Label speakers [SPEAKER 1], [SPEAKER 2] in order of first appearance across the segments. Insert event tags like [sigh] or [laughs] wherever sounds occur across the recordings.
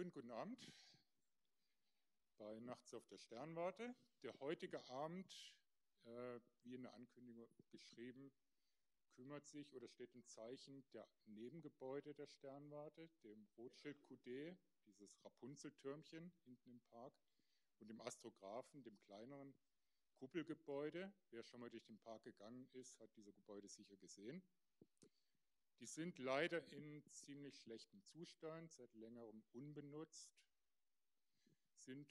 [SPEAKER 1] schönen guten Abend bei Nachts auf der Sternwarte. Der heutige Abend, äh, wie in der Ankündigung geschrieben, kümmert sich oder steht im Zeichen der Nebengebäude der Sternwarte, dem Rothschild QD, dieses Rapunzeltürmchen hinten im Park, und dem Astrographen, dem kleineren Kuppelgebäude. Wer schon mal durch den Park gegangen ist, hat diese Gebäude sicher gesehen. Die sind leider in ziemlich schlechtem Zustand, seit längerem unbenutzt, sind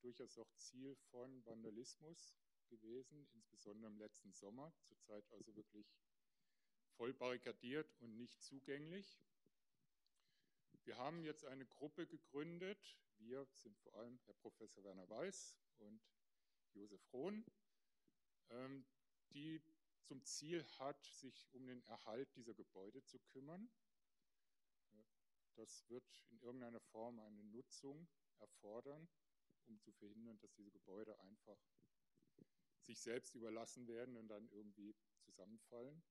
[SPEAKER 1] durchaus auch Ziel von Vandalismus gewesen, insbesondere im letzten Sommer, zurzeit also wirklich voll barrikadiert und nicht zugänglich. Wir haben jetzt eine Gruppe gegründet. Wir sind vor allem Herr Professor Werner Weiß und Josef Rohn, ähm, die zum Ziel hat, sich um den Erhalt dieser Gebäude zu kümmern. Das wird in irgendeiner Form eine Nutzung erfordern, um zu verhindern, dass diese Gebäude einfach sich selbst überlassen werden und dann irgendwie zusammenfallen.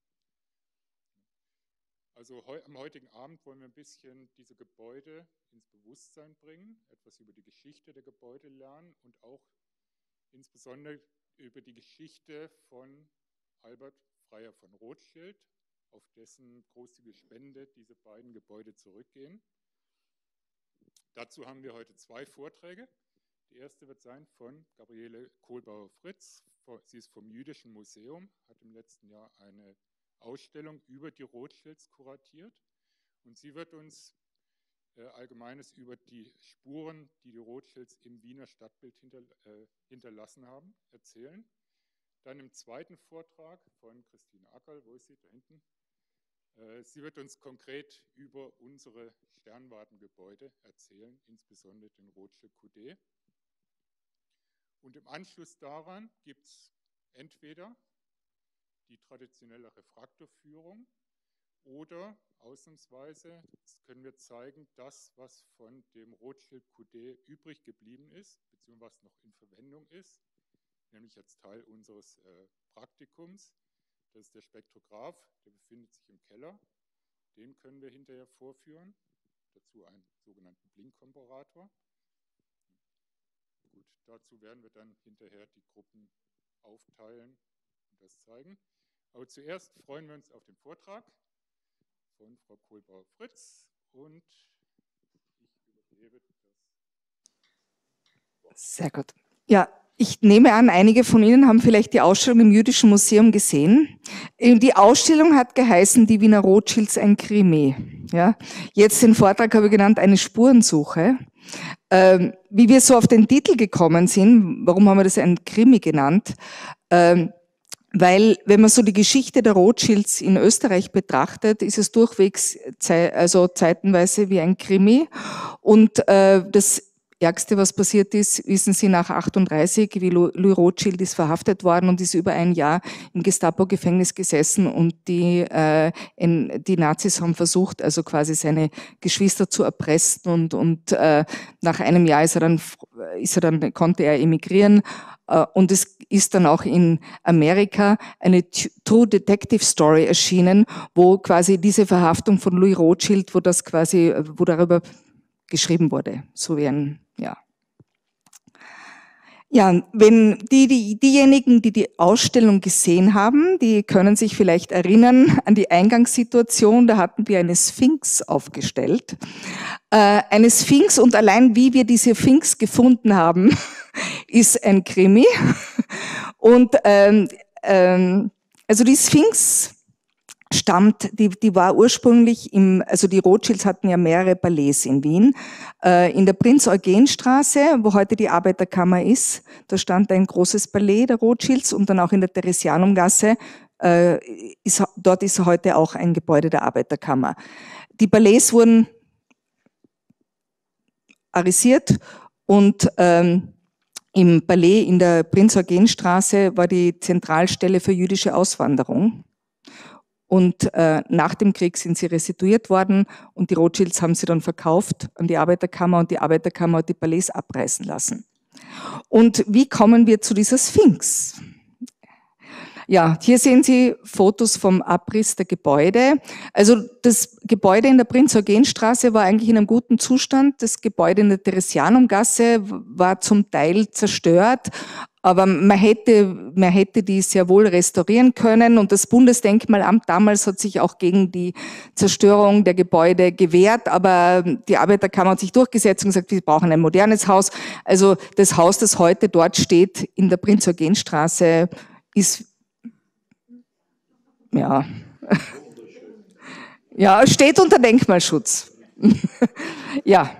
[SPEAKER 1] Also am heutigen Abend wollen wir ein bisschen diese Gebäude ins Bewusstsein bringen, etwas über die Geschichte der Gebäude lernen und auch insbesondere über die Geschichte von Albert Freier von Rothschild, auf dessen großzügige Spende diese beiden Gebäude zurückgehen. Dazu haben wir heute zwei Vorträge. Die erste wird sein von Gabriele Kohlbauer-Fritz. Sie ist vom Jüdischen Museum, hat im letzten Jahr eine Ausstellung über die Rothschilds kuratiert. Und sie wird uns äh, Allgemeines über die Spuren, die die Rothschilds im Wiener Stadtbild äh, hinterlassen haben, erzählen. Dann im zweiten Vortrag von Christine Ackerl, wo ist sie? Da hinten. Äh, sie wird uns konkret über unsere Sternwartengebäude erzählen, insbesondere den Rothschild QD. Und im Anschluss daran gibt es entweder die traditionelle Refraktorführung oder ausnahmsweise können wir zeigen, das, was von dem Rothschild QD übrig geblieben ist, beziehungsweise was noch in Verwendung ist, nämlich als Teil unseres äh, Praktikums. Das ist der Spektrograph, der befindet sich im Keller. Den können wir hinterher vorführen. Dazu einen sogenannten Blinkkomparator. Gut, dazu werden wir dann hinterher die Gruppen aufteilen und das zeigen. Aber zuerst freuen wir uns auf den Vortrag von Frau Kohlbauer-Fritz und ich übergebe
[SPEAKER 2] das. Sehr gut. Ja, ich nehme an, einige von Ihnen haben vielleicht die Ausstellung im Jüdischen Museum gesehen. Ähm, die Ausstellung hat geheißen, die Wiener Rothschilds ein Krimi. Ja, jetzt den Vortrag habe ich genannt, eine Spurensuche. Ähm, wie wir so auf den Titel gekommen sind, warum haben wir das ein Krimi genannt? Ähm, weil, wenn man so die Geschichte der Rothschilds in Österreich betrachtet, ist es durchwegs, also zeitenweise wie ein Krimi. Und äh, das Ärgste, was passiert ist, wissen Sie nach 38, wie Louis Rothschild ist verhaftet worden und ist über ein Jahr im Gestapo-Gefängnis gesessen und die, äh, in, die Nazis haben versucht, also quasi seine Geschwister zu erpressen und, und äh, nach einem Jahr ist er dann, ist er dann, konnte er emigrieren äh, und es ist dann auch in Amerika eine True Detective Story erschienen, wo quasi diese Verhaftung von Louis Rothschild, wo das quasi, wo darüber geschrieben wurde, so wie ein ja. Ja, wenn die, die, diejenigen, die die Ausstellung gesehen haben, die können sich vielleicht erinnern an die Eingangssituation. Da hatten wir eine Sphinx aufgestellt. Äh, eine Sphinx und allein wie wir diese Sphinx gefunden haben, [laughs] ist ein Krimi. Und ähm, ähm, also die Sphinx stammt, die, die war ursprünglich im, also die Rothschilds hatten ja mehrere Ballets in Wien. Äh, in der Prinz-Eugen-Straße, wo heute die Arbeiterkammer ist, da stand ein großes Ballett der Rothschilds und dann auch in der Theresianumgasse, äh, ist, dort ist heute auch ein Gebäude der Arbeiterkammer. Die Ballets wurden arisiert und ähm, im Ballet in der Prinz-Eugen-Straße war die Zentralstelle für jüdische Auswanderung. Und äh, nach dem Krieg sind sie restituiert worden und die Rothschilds haben sie dann verkauft an die Arbeiterkammer und die Arbeiterkammer hat die Ballets abreißen lassen. Und wie kommen wir zu dieser Sphinx? Ja, hier sehen Sie Fotos vom Abriss der Gebäude. Also das Gebäude in der Prinz-Eugen-Straße war eigentlich in einem guten Zustand. Das Gebäude in der Theresianumgasse war zum Teil zerstört, aber man hätte, man hätte die sehr wohl restaurieren können und das Bundesdenkmalamt damals hat sich auch gegen die Zerstörung der Gebäude gewehrt, aber die Arbeiterkammer hat sich durchgesetzt und gesagt, wir brauchen ein modernes Haus. Also das Haus, das heute dort steht in der Prinz-Eugen-Straße, ist, ja, [laughs] ja, steht unter Denkmalschutz. [laughs] ja.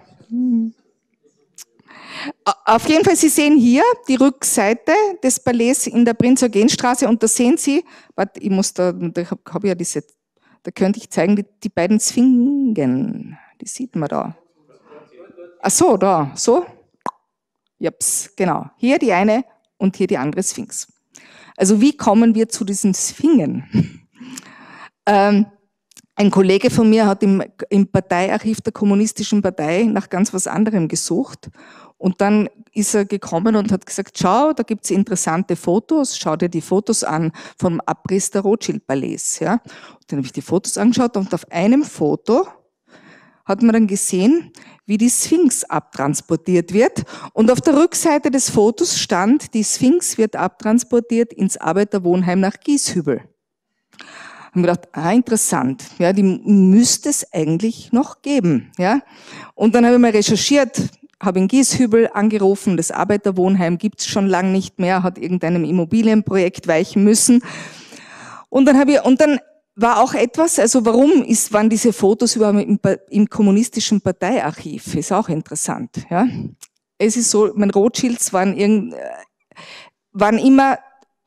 [SPEAKER 2] Auf jeden Fall, Sie sehen hier die Rückseite des Palais in der Prinz-Eugen-Straße und da sehen Sie, warte, ich muss da, da habe hab ja diese, da könnte ich zeigen, die, die beiden Zwingen, die sieht man da. Ach so, da, so. Japs, genau. Hier die eine und hier die andere Sphinx. Also wie kommen wir zu diesen Sphingen? [laughs] ähm, ein Kollege von mir hat im, im Parteiarchiv der Kommunistischen Partei nach ganz was anderem gesucht und dann ist er gekommen und hat gesagt, schau, da gibt's interessante Fotos, schau dir die Fotos an vom Abriss der Rothschild-Palais. Ja. Dann habe ich die Fotos angeschaut und auf einem Foto hat man dann gesehen, wie die Sphinx abtransportiert wird. Und auf der Rückseite des Fotos stand, die Sphinx wird abtransportiert ins Arbeiterwohnheim nach Gieshübel. Haben gedacht, ah, interessant, ja, die müsste es eigentlich noch geben, ja. Und dann habe ich mal recherchiert, habe in Gieshübel angerufen, das Arbeiterwohnheim gibt's schon lang nicht mehr, hat irgendeinem Immobilienprojekt weichen müssen. Und dann habe ich, und dann war auch etwas, also warum ist, waren diese Fotos überhaupt im, im kommunistischen Parteiarchiv? Ist auch interessant, ja. Es ist so, mein Rothschilds waren irgend, waren immer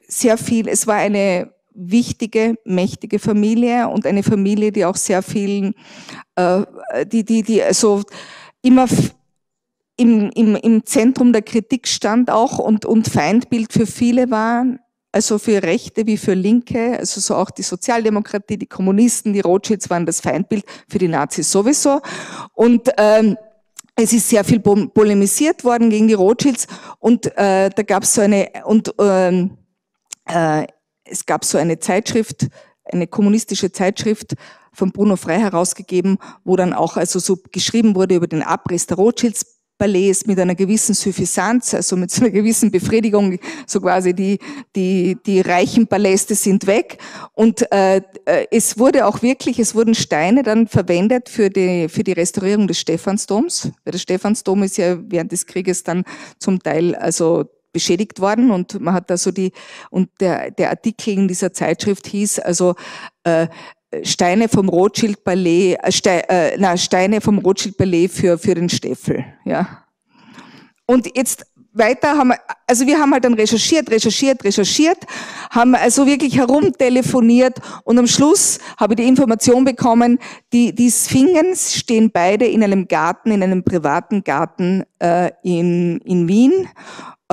[SPEAKER 2] sehr viel, es war eine wichtige, mächtige Familie und eine Familie, die auch sehr viel, äh, die, die, die, also immer im, im, im Zentrum der Kritik stand auch und, und Feindbild für viele war, also für Rechte wie für Linke, also so auch die Sozialdemokratie, die Kommunisten, die Rothschilds waren das Feindbild für die Nazis sowieso. Und ähm, es ist sehr viel polemisiert worden gegen die Rothschilds und äh, da gab es so eine und ähm, äh, es gab so eine Zeitschrift, eine kommunistische Zeitschrift von Bruno Frey herausgegeben, wo dann auch also so geschrieben wurde über den Abriss der Rothschilds Palais mit einer gewissen Suffisanz, also mit so einer gewissen Befriedigung, so quasi die, die, die reichen Paläste sind weg. Und äh, äh, es wurde auch wirklich, es wurden Steine dann verwendet für die, für die Restaurierung des Stephansdoms. Der Stephansdom ist ja während des Krieges dann zum Teil also beschädigt worden und man hat da so die, und der, der Artikel in dieser Zeitschrift hieß also, äh, Steine vom Rothschild Palais, äh, Ste äh, na, Steine vom Rothschild Palais für, für den Steffel, ja. Und jetzt weiter haben wir, also wir haben halt dann recherchiert, recherchiert, recherchiert, haben also wirklich herumtelefoniert und am Schluss habe ich die Information bekommen, die, die Sphingens stehen beide in einem Garten, in einem privaten Garten äh, in, in Wien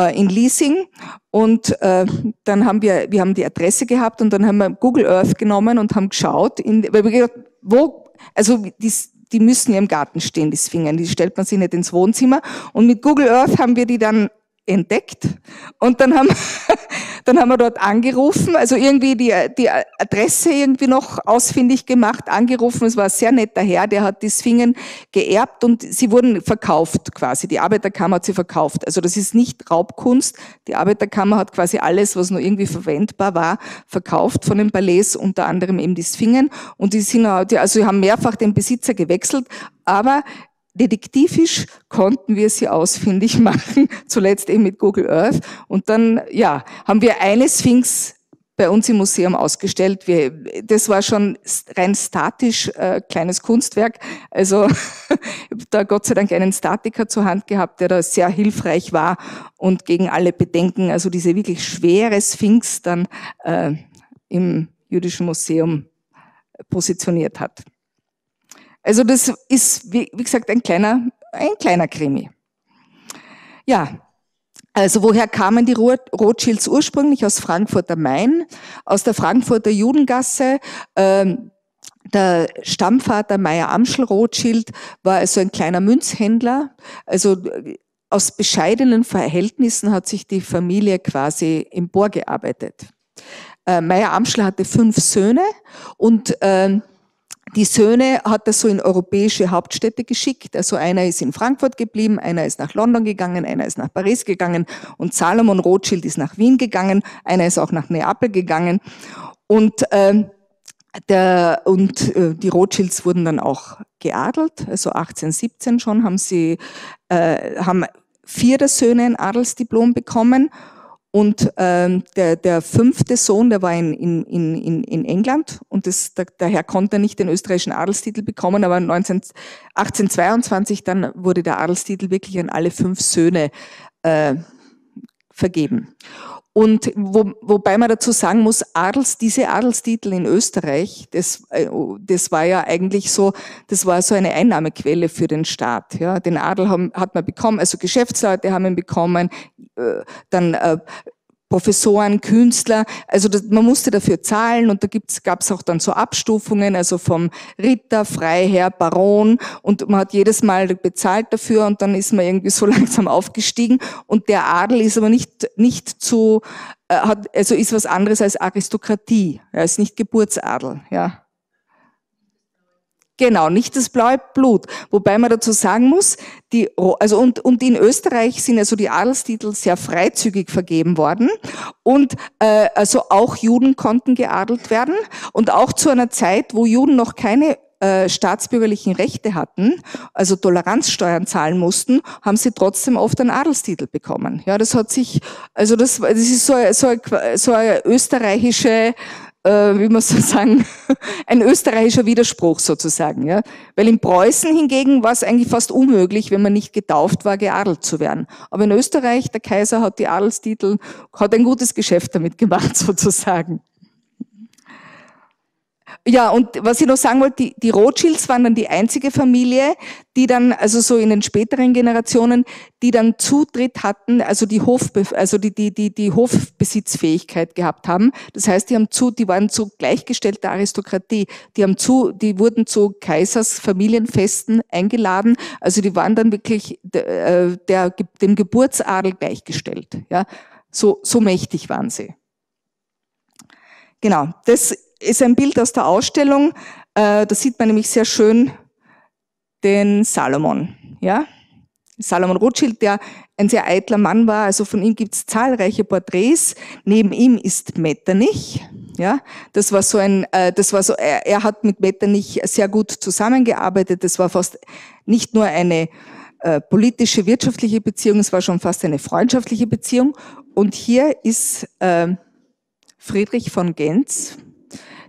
[SPEAKER 2] äh, in Leasing. Und äh, dann haben wir, wir haben die Adresse gehabt und dann haben wir Google Earth genommen und haben geschaut, in, weil wir gedacht, wo, also die, die müssen ja im Garten stehen, die Sphingen, die stellt man sich nicht ins Wohnzimmer. Und mit Google Earth haben wir die dann entdeckt und dann haben, [laughs] dann haben wir dort angerufen, also irgendwie die, die Adresse irgendwie noch ausfindig gemacht, angerufen. Es war ein sehr netter Herr, der hat die Sphingen geerbt und sie wurden verkauft quasi. Die Arbeiterkammer hat sie verkauft. Also das ist nicht Raubkunst. Die Arbeiterkammer hat quasi alles, was nur irgendwie verwendbar war, verkauft von den Palais, unter anderem eben die Sphingen. Und die sind, also sie haben mehrfach den Besitzer gewechselt, aber detektivisch konnten wir sie ausfindig [laughs] machen, zuletzt eben mit Google Earth. Und dann, ja, haben wir eine Sphinx bei uns im Museum ausgestellt. Wir, das war schon rein statisch äh, kleines Kunstwerk. Also [laughs] da Gott sei Dank einen Statiker zur Hand gehabt, der da sehr hilfreich war und gegen alle Bedenken, also diese wirklich schwere Sphinx dann äh, im Jüdischen Museum positioniert hat. Also das ist, wie, wie gesagt, ein kleiner, ein kleiner Krimi. Ja, also woher kamen die Rothschilds ursprünglich? Aus Frankfurt am Main, aus der Frankfurter Judengasse. Ähm, der Stammvater Meyer Amschel Rothschild war also ein kleiner Münzhändler. Also aus bescheidenen Verhältnissen hat sich die Familie quasi emporgearbeitet. äh, Meyer Amschler hatte fünf Söhne und ähm, die Söhne hat er so in europäische Hauptstädte geschickt. Also einer ist in Frankfurt geblieben, einer ist nach London gegangen, einer ist nach Paris gegangen und Salomon Rothschild ist nach Wien gegangen, einer ist auch nach Neapel gegangen. Und, ähm, der, und äh, die Rothschilds wurden dann auch geadelt, also 1817 schon haben sie, äh, haben vier der Söhne ein Adelsdiplom bekommen und ähm, der, der fünfte Sohn, der war in, in, in, in England und das, da, daher konnte er nicht den österreichischen Adelstitel bekommen, aber 19, 1822 dann wurde der Adelstitel wirklich an alle fünf Söhne äh, vergeben. Und wo, wobei man dazu sagen muss, Adels, diese Adelstitel in Österreich, das, äh, das war ja eigentlich so, das war so eine Einnahmequelle für den Staat. Ja, den Adel haben, hat man bekommen, also Geschäftsleute haben ihn bekommen, äh, dann äh, Professoren, Künstler, also das, man musste dafür zahlen und da gab es auch dann so Abstufungen, also vom Ritter, Freiherr, Baron und man hat jedes Mal bezahlt dafür und dann ist man irgendwie so [laughs] langsam aufgestiegen und der Adel ist aber nicht, nicht zu, äh, hat, also ist was anderes als Aristokratie, er ist nicht Geburtsadel, ja. Genau, nicht das blaue Blut. Wobei man dazu sagen muss, die, also und, und in Österreich sind also die Adelstitel sehr freizügig vergeben worden und äh, also auch Juden konnten geadelt werden und auch zu einer Zeit, wo Juden noch keine äh, staatsbürgerlichen Rechte hatten, also Toleranzsteuern zahlen mussten, haben sie trotzdem oft einen Adelstitel bekommen. Ja, das hat sich, also das, das ist so, so, so eine österreichische äh, wie man so sagen, [laughs] ein österreichischer Widerspruch sozusagen. Ja? Weil in Preußen hingegen war es eigentlich fast unmöglich, wenn man nicht getauft war, geadelt zu werden. Aber in Österreich, der Kaiser hat die Adelstitel, hat ein gutes Geschäft damit gemacht [laughs] sozusagen. Ja, und was ich noch sagen wollte, die, die Rothschilds waren dann die einzige Familie, die dann, also so in den späteren Generationen, die dann Zutritt hatten, also die Hof, also die, die, die, die Hofbesitzfähigkeit gehabt haben. Das heißt, die haben zu, die waren zu gleichgestellter Aristokratie. Die haben zu, die wurden zu Kaisers Familienfesten eingeladen. Also die waren dann wirklich der, äh, der, dem Geburtsadel gleichgestellt. Ja, so, so mächtig waren sie. Genau. Das ist ein Bild aus der Ausstellung. Äh, da sieht man nämlich sehr schön den Salomon. Ja? Salomon Rothschild, der ein sehr eitler Mann war. Also von ihm gibt es zahlreiche Porträts. Neben ihm ist Metternich. Ja, das war so ein, äh, das war so, er, hat mit Metternich sehr gut zusammengearbeitet. Das war fast nicht nur eine äh, politische, wirtschaftliche Beziehung, es war schon fast eine freundschaftliche Beziehung. Und hier ist äh, Friedrich von Genz,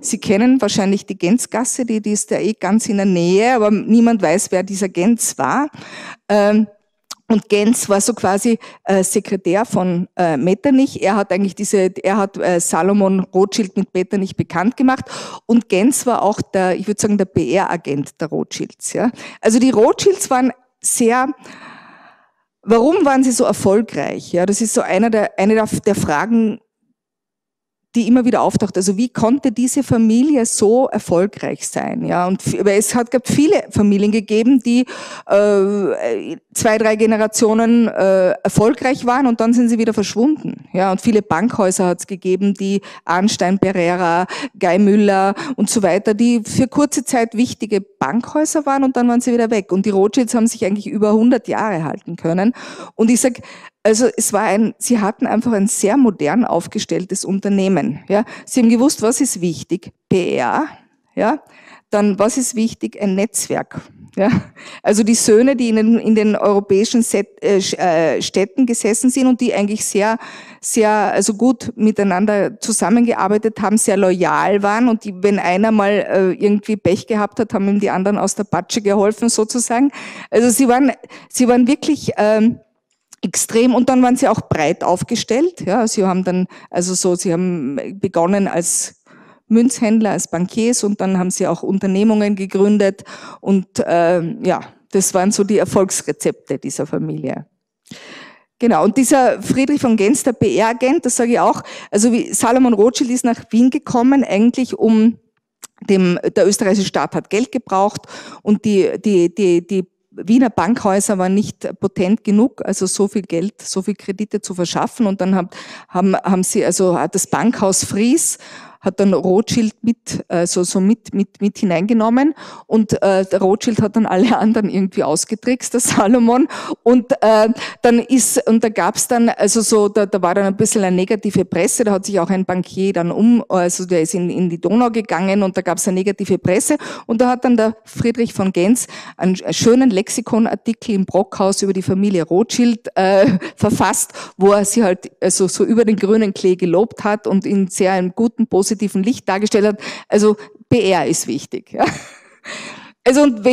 [SPEAKER 2] Sie kennen wahrscheinlich die Genzgasse, die, die ist ja eh ganz in der Nähe, aber niemand weiß, wer dieser Genz war. Ähm, und Genz war so quasi äh, Sekretär von äh, Metternich. Er hat eigentlich diese, er hat äh, Salomon Rothschild mit Metternich bekannt gemacht. Und Genz war auch der, ich würde sagen, der PR-Agent der Rothschilds. Ja? Also die Rothschilds waren sehr, warum waren sie so erfolgreich? Ja, das ist so einer der, eine der Fragen, die immer wieder auftaucht. Also wie konnte diese Familie so erfolgreich sein? Ja, und es hat gab viele Familien gegeben, die äh, zwei, drei Generationen äh, erfolgreich waren und dann sind sie wieder verschwunden. Ja, und viele Bankhäuser hat es gegeben, die Arnstein, Pereira, Guy Müller und so weiter, die für kurze Zeit wichtige Bankhäuser waren und dann waren sie wieder weg. Und die Rothschilds haben sich eigentlich über 100 Jahre halten können. Und ich sag also es war ein, sie hatten einfach ein sehr modern aufgestelltes Unternehmen. Ja, sie haben gewusst, was ist wichtig, PR, ja, dann was ist wichtig, ein Netzwerk. Ja, also die Söhne, die in den, in den europäischen Set, äh, äh, Städten gesessen sind und die eigentlich sehr, sehr, also gut miteinander zusammengearbeitet haben, sehr loyal waren und die, wenn einer mal äh, irgendwie Pech gehabt hat, haben ihm die anderen aus der Patsche geholfen sozusagen. Also sie waren, sie waren wirklich ähm, extrem und dann waren sie auch breit aufgestellt. Ja, sie haben dann also so, sie haben begonnen als Münzhändler, als Bankiers und dann haben sie auch Unternehmungen gegründet und äh, ja, das waren so die Erfolgsrezepte dieser Familie. Genau, und dieser Friedrich von Gens, der PR-Agent, das sage ich auch, also wie Salomon Rothschild ist nach Wien gekommen, eigentlich um dem, der österreichische Staat hat Geld gebraucht und die, die, die, die Wiener Bankhäuser waren nicht potent genug, also so viel Geld, so viel Kredite zu verschaffen. Und dann haben, haben, haben sie, also hat das Bankhaus Fries hat dann Rothschild mit, also so mit, mit, mit hineingenommen. Und äh, der Rothschild hat dann alle anderen irgendwie ausgetrickst, der Salomon. Und äh, dann ist, und da gab's dann, also so, da, da war dann ein bisschen eine negative Presse, da hat sich auch ein Bankier dann um, also der ist in, in die Donau gegangen und da gab's eine negative Presse. Und da hat dann der Friedrich von Gens einen, schönen Lexikonartikel im Brockhaus über die Familie Rothschild äh, verfasst, wo er sie halt also so über den grünen Klee gelobt hat und in sehr einem guten, positiven positiven Licht dargestellt hat. Also PR ist wichtig. Ja. Also und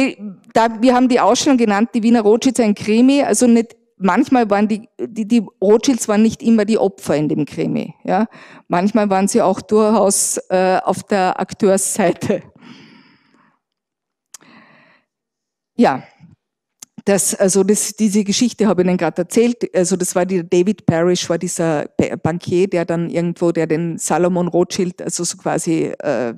[SPEAKER 2] da, wir haben die Ausstellung genannt, die Wiener Rothschilds ein Krimi. Also nicht manchmal waren die, die, die Rothschilds waren nicht immer die Opfer in dem Krimi. Ja. Manchmal waren sie auch durchaus äh, auf der Akteursseite. Ja, das, also das, diese Geschichte habe ich Ihnen gerade erzählt. Also das war der David Parrish, war dieser Bankier, der dann irgendwo, der den Salomon Rothschild also so quasi äh,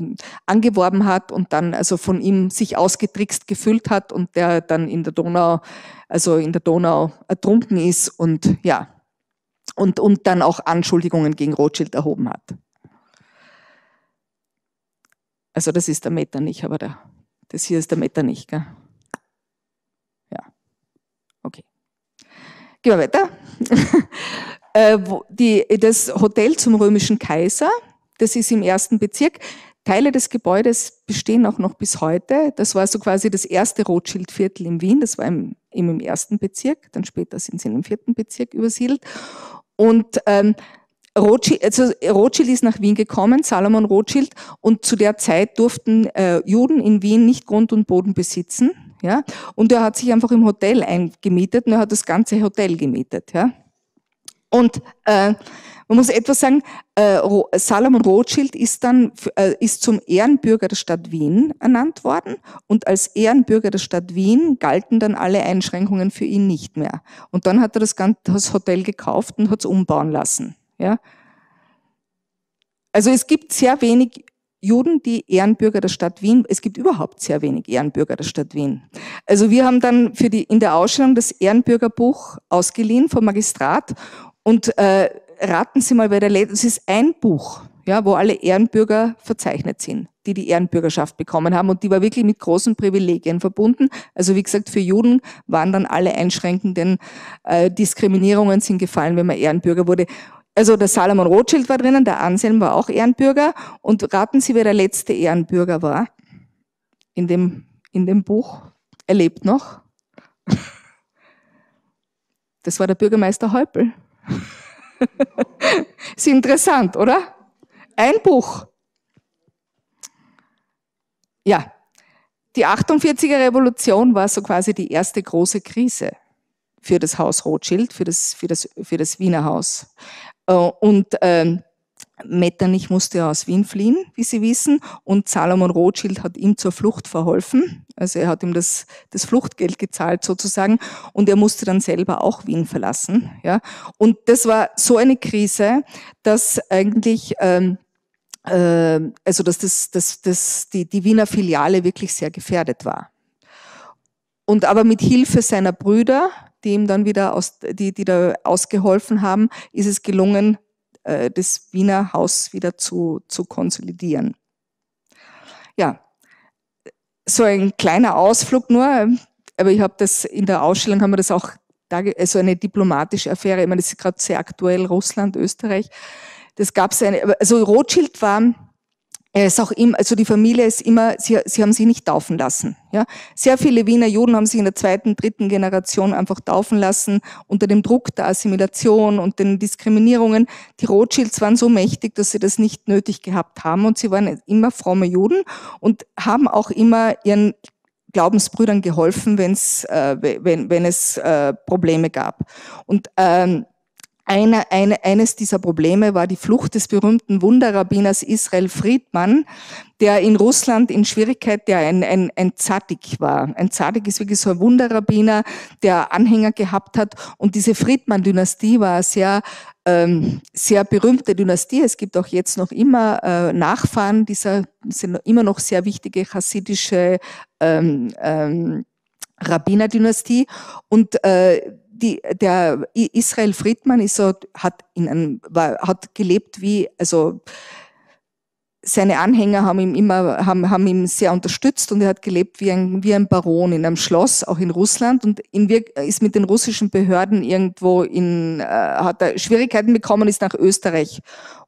[SPEAKER 2] angeworben hat und dann also von ihm sich ausgetrickst gefüllt hat und der dann in der Donau, also in der Donau ertrunken ist und ja und und dann auch Anschuldigungen gegen Rothschild erhoben hat. Also das ist der Metternich, aber der, das hier ist der Metternich, gell? Okay. Gehen wir weiter. [laughs] Äh, die, das Hotel zum römischen Kaiser, das ist im ersten Bezirk. Teile des Gebäudes bestehen auch noch bis heute. Das war so quasi das erste Rothschild-Viertel in Wien. Das war im, im ersten Bezirk. Dann später sind sie in den vierten Bezirk übersiedelt. Und ähm, Rothschild, also Rothschild ist nach Wien gekommen, Salomon Rothschild, und zu der Zeit durften äh, Juden in Wien nicht Grund und Boden besitzen. Ja? Und er hat sich einfach im Hotel eingemietet und er hat das ganze Hotel gemietet. Ja? Und äh, man muss etwas sagen, äh, Salomon Rothschild ist dann äh, ist zum Ehrenbürger der Stadt Wien ernannt worden und als Ehrenbürger der Stadt Wien galten dann alle Einschränkungen für ihn nicht mehr. Und dann hat er das ganze das Hotel gekauft und hat es umbauen lassen. Ja? Also es gibt sehr wenig Juden, die Ehrenbürger der Stadt Wien, es gibt überhaupt sehr wenig Ehrenbürger der Stadt Wien. Also wir haben dann für die, in der Ausstellung das Ehrenbürgerbuch ausgeliehen vom Magistrat und äh, raten Sie mal, wer der letzte, es ist ein Buch, ja, wo alle Ehrenbürger verzeichnet sind, die die Ehrenbürgerschaft bekommen haben und die war wirklich mit großen Privilegien verbunden. Also wie gesagt, für Juden waren dann alle einschränkenden äh, Diskriminierungen sind gefallen, wenn man Ehrenbürger wurde. Also der Salomon Rothschild war drinnen, der Anselm war auch Ehrenbürger. Und raten Sie, wer der letzte Ehrenbürger war in dem, in dem Buch? Er lebt noch. Das war der Bürgermeister Häupl. [laughs] Ist interessant, oder? Ein Buch. Ja, die 48er Revolution war so quasi die erste große Krise für das Haus Rothschild, für das, für das, für das Wiener Haus. Äh, und ähm, Metternich musste aus Wien fliehen, wie Sie wissen, und Salomon Rothschild hat ihm zur Flucht verholfen. Also er hat ihm das, das Fluchtgeld gezahlt sozusagen und er musste dann selber auch Wien verlassen. Ja. Und das war so eine Krise, dass eigentlich ähm, äh, also dass das, das, das, die, die Wiener Filiale wirklich sehr gefährdet war. Und aber mit Hilfe seiner Brüder, die ihm dann wieder aus, die, die da ausgeholfen haben, ist es gelungen, äh, das Wiener Haus wieder zu, zu konsolidieren. Ja, so ein kleiner Ausflug nur, aber ich habe das in der Ausstellung haben wir das auch, also eine diplomatische Affäre, ich meine, das ist gerade sehr aktuell, Russland, Österreich. Das gab es eine, also Rothschild war er ist auch immer, also die Familie ist immer, sie, sie haben sich nicht taufen lassen. Ja, sehr viele Wiener Juden haben sich in der zweiten, dritten Generation einfach taufen lassen unter dem Druck der Assimilation und den Diskriminierungen. Die Rothschilds waren so mächtig, dass sie das nicht nötig gehabt haben und sie waren immer fromme Juden und haben auch immer ihren Glaubensbrüdern geholfen, wenn's, äh, wenn, wenn es äh, Probleme gab. Und ähm, eine, eine, eines dieser Probleme war die Flucht des berühmten Wunderrabbiners Israel Friedmann, der in Russland in Schwierigkeit, der ein, ein, ein Zadig war. Ein Zadig ist wirklich so ein Wunderrabbiner, der Anhänger gehabt hat. Und diese Friedmann-Dynastie war sehr, ähm, sehr berühmte Dynastie. Es gibt auch jetzt noch immer äh, Nachfahren dieser, sind immer noch sehr wichtige chassidische ähm, ähm, Rabbinerdynastie und äh, die, der Israel Friedman ist so, hat in einem, war, hat gelebt wie, also seine Anhänger haben ihm immer, haben, haben ihm sehr unterstützt und er hat gelebt wie ein, wie ein Baron in einem Schloss, auch in Russland und in, ist mit den russischen Behörden irgendwo in, äh, hat er Schwierigkeiten bekommen, ist nach Österreich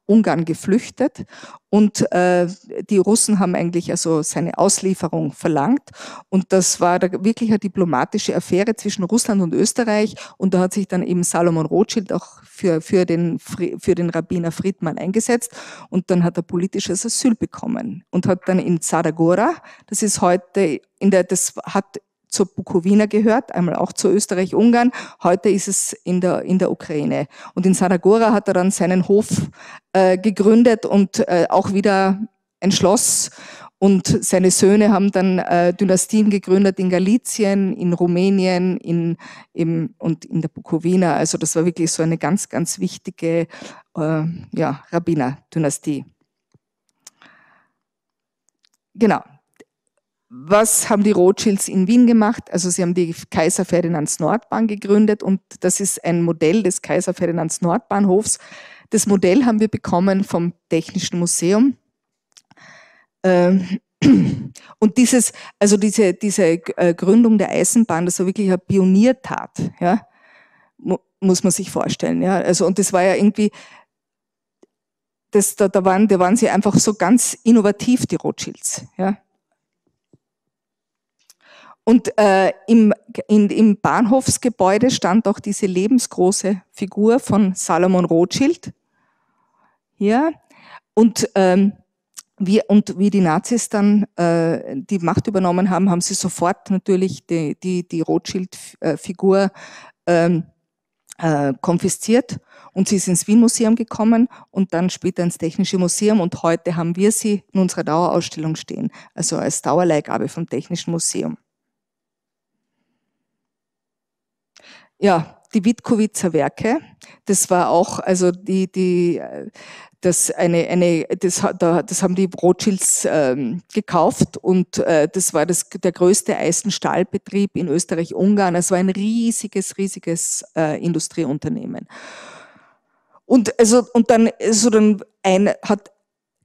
[SPEAKER 2] Ungarn geflüchtet und äh, die Russen haben eigentlich also seine Auslieferung verlangt. Und das war da wirklich eine diplomatische Affäre zwischen Russland und Österreich. Und da hat sich dann eben Salomon Rothschild auch für, für, den, für den Rabbiner Friedmann eingesetzt. Und dann hat er politisches Asyl bekommen und hat dann in Zadagora, das ist heute in der, das hat zur Bukowina gehört, einmal auch zu Österreich-Ungarn. Heute ist es in der, in der Ukraine. Und in Saragora hat er dann seinen Hof äh, gegründet und äh, auch wieder ein Schloss. Und seine Söhne haben dann äh, Dynastien gegründet in Galizien, in Rumänien in, im, und in der Bukowina. Also das war wirklich so eine ganz, ganz wichtige äh, ja, Rabbiner-Dynastie. Genau was haben die Rothschilds in Wien gemacht? Also sie haben die Kaiser Ferdinands Nordbahn gegründet und das ist ein Modell des Kaiser Ferdinands Nordbahnhofs. Das Modell haben wir bekommen vom Technischen Museum. Ähm, [clears throat] und dieses, also diese, diese äh, Gründung der Eisenbahn, das war wirklich eine Pioniertat, ja, muss man sich vorstellen, ja. Also, und das war ja irgendwie, das, da, da waren, da waren sie einfach so ganz innovativ, die Rothschilds, ja. Und äh, im, in, im Bahnhofsgebäude stand auch diese lebensgroße Figur von Salomon Rothschild. Ja. Und, ähm, wie, und wie die Nazis dann äh, die Macht übernommen haben, haben sie sofort natürlich die, die, die Rothschild-Figur ähm, äh, konfisziert und sie ist ins Wien-Museum gekommen und dann später ins Technische Museum und heute haben wir sie in unserer Dauerausstellung stehen, also als Dauerleihgabe vom Technischen Museum. Ja, die Witkowitzer Werke, das war auch, also die, die, das eine, eine, das, das haben die Rothschilds ähm, gekauft und äh, das war das, der größte Eisenstahlbetrieb in Österreich-Ungarn. Es war ein riesiges, riesiges äh, Industrieunternehmen. Und also und dann so dann ein hat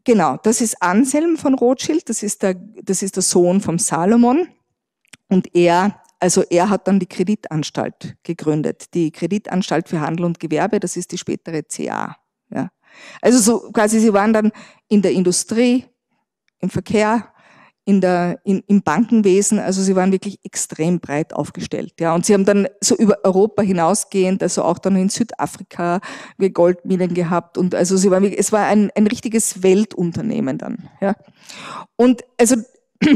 [SPEAKER 2] genau, das ist Anselm von Rothschild, das ist der, das ist der Sohn vom Salomon und er also er hat dann die Kreditanstalt gegründet, die Kreditanstalt für Handel und Gewerbe, das ist die spätere CA. Ja. Also so quasi, sie waren dann in der Industrie, im Verkehr, in der, in, im Bankenwesen, also sie waren wirklich extrem breit aufgestellt. Ja. Und sie haben dann so über Europa hinausgehend, also auch dann in Südafrika Goldminen gehabt und also sie waren, es war ein, ein richtiges Weltunternehmen dann. Ja. Und also [clears throat]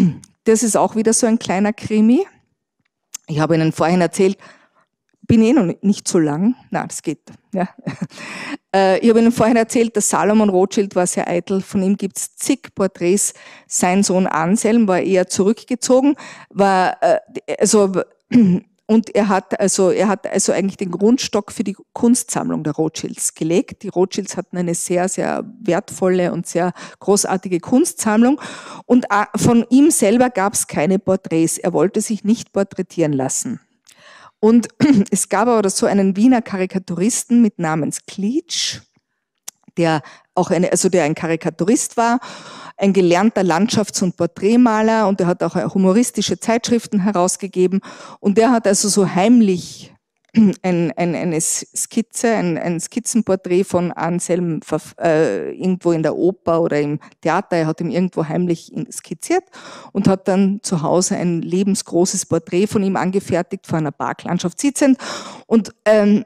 [SPEAKER 2] das ist auch wieder so ein kleiner Krimi. Ich habe Ihnen vorhin erzählt, bin eh noch nicht so lang. Na, das geht. Ja. [laughs] Äh, ich habe Ihnen vorhin erzählt, dass Salomon Rothschild war sehr eitel. Von ihm gibt es zig Porträts. Sein Sohn Anselm war eher zurückgezogen, war äh, also [clears throat] und er hat also, er hat also eigentlich den Grundstock für die Kunstsammlung der Rothschilds gelegt. Die Rothschilds hatten eine sehr, sehr wertvolle und sehr großartige Kunstsammlung. Und äh, von ihm selber gab es keine Porträts. Er wollte sich nicht porträtieren lassen. Und [clears throat] es gab aber so einen Wiener Karikaturisten mit Namens Klitsch, der auch eine, also der ein Karikaturist war ein gelernter Landschafts- und Porträtmaler und er hat auch humoristische Zeitschriften herausgegeben und der hat also so heimlich [clears throat] ein, ein, eine Skizze, ein, ein Skizzenporträt von Anselm äh, irgendwo in der Oper oder im Theater. Er hat ihm irgendwo heimlich skizziert und hat dann zu Hause ein lebensgroßes Porträt von ihm angefertigt, vor einer Parklandschaft sitzend und ähm,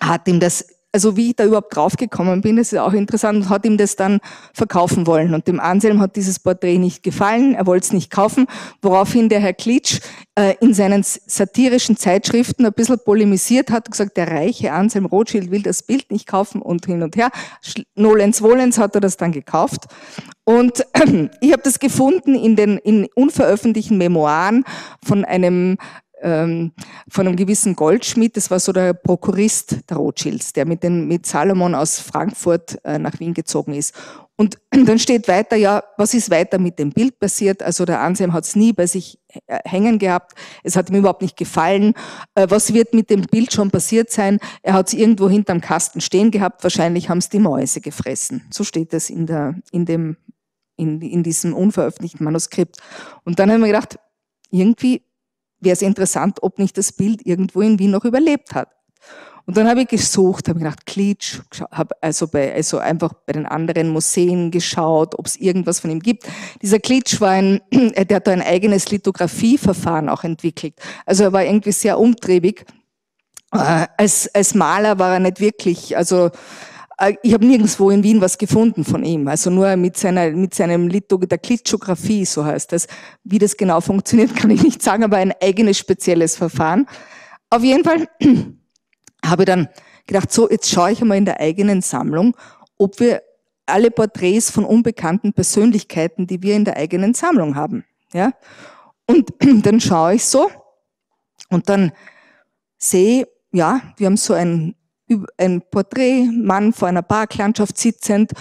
[SPEAKER 2] hat ihm das also wie ich da überhaupt draufgekommen bin, das ist auch interessant, und hat ihm das dann verkaufen wollen. Und dem Anselm hat dieses Porträt nicht gefallen, er wollte es nicht kaufen, woraufhin der Herr Klitsch äh, in seinen satirischen Zeitschriften ein bisschen polemisiert hat und gesagt, der reiche Anselm Rothschild will das Bild nicht kaufen und hin und her. Nolens Wohlens hat er das dann gekauft. Und [clears throat] ich habe das gefunden in den in unveröffentlichten Memoiren von einem ähm, von einem gewissen Goldschmidt, das war so der Prokurist der Rothschilds, der mit, den, mit Salomon aus Frankfurt äh, nach Wien gezogen ist. Und [clears throat] dann steht weiter, ja, was ist weiter mit dem Bild passiert? Also der Anselm hat es nie bei sich hängen gehabt. Es hat ihm überhaupt nicht gefallen. Äh, was wird mit dem Bild schon passiert sein? Er hat es irgendwo hinterm Kasten stehen gehabt. Wahrscheinlich haben es die Mäuse gefressen. So steht es in, der, in, dem, in, in diesem unveröffentlichten Manuskript. Und dann haben wir gedacht, irgendwie wäre es interessant, ob nicht das Bild irgendwo in Wien noch überlebt hat. Und dann habe ich gesucht, habe gedacht, Klitsch, habe also, bei, also einfach bei den anderen Museen geschaut, ob es irgendwas von ihm gibt. Dieser Klitsch war ein, [clears throat] der hat da ein eigenes Lithografieverfahren auch entwickelt. Also er war irgendwie sehr umtriebig. Äh, als, als Maler war er nicht wirklich, also äh, ich habe nirgendwo in Wien was gefunden von ihm. Also nur mit seiner, mit seinem Litho, der Klitschografie, so heißt das. Wie das genau funktioniert, [laughs] kann ich nicht sagen, aber ein eigenes spezielles Verfahren. Auf jeden Fall [clears throat] habe dann gedacht, so, jetzt schaue ich einmal in der eigenen Sammlung, ob wir alle Porträts von unbekannten Persönlichkeiten, die wir in der eigenen Sammlung haben. Ja? Und [clears throat] dann schaue ich so und dann sehe, ja, wir haben so ein, ein Porträt, Mann vor einer Parklandschaft sitzend,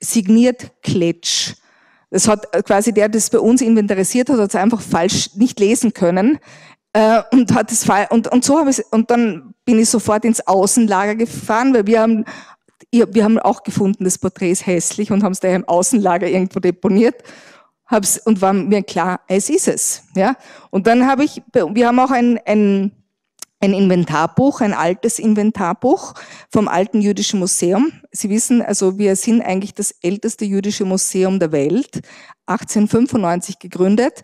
[SPEAKER 2] signiert Kletsch. Das hat quasi der, der das bei uns inventarisiert hat, hat es einfach falsch nicht lesen können. Äh, und hat es und, und so habe ich und dann bin ich sofort ins Außenlager gefahren, weil wir haben wir haben auch gefunden, das Porträt ist hässlich und haben es daher im Außenlager irgendwo deponiert. Hab's, und war mir klar, es ist es. Ja? Und dann habe ich, wir haben auch ein, ein, ein Inventarbuch, ein altes Inventarbuch vom Alten Jüdischen Museum. Sie wissen, also wir sind eigentlich das älteste jüdische Museum der Welt, 1895 gegründet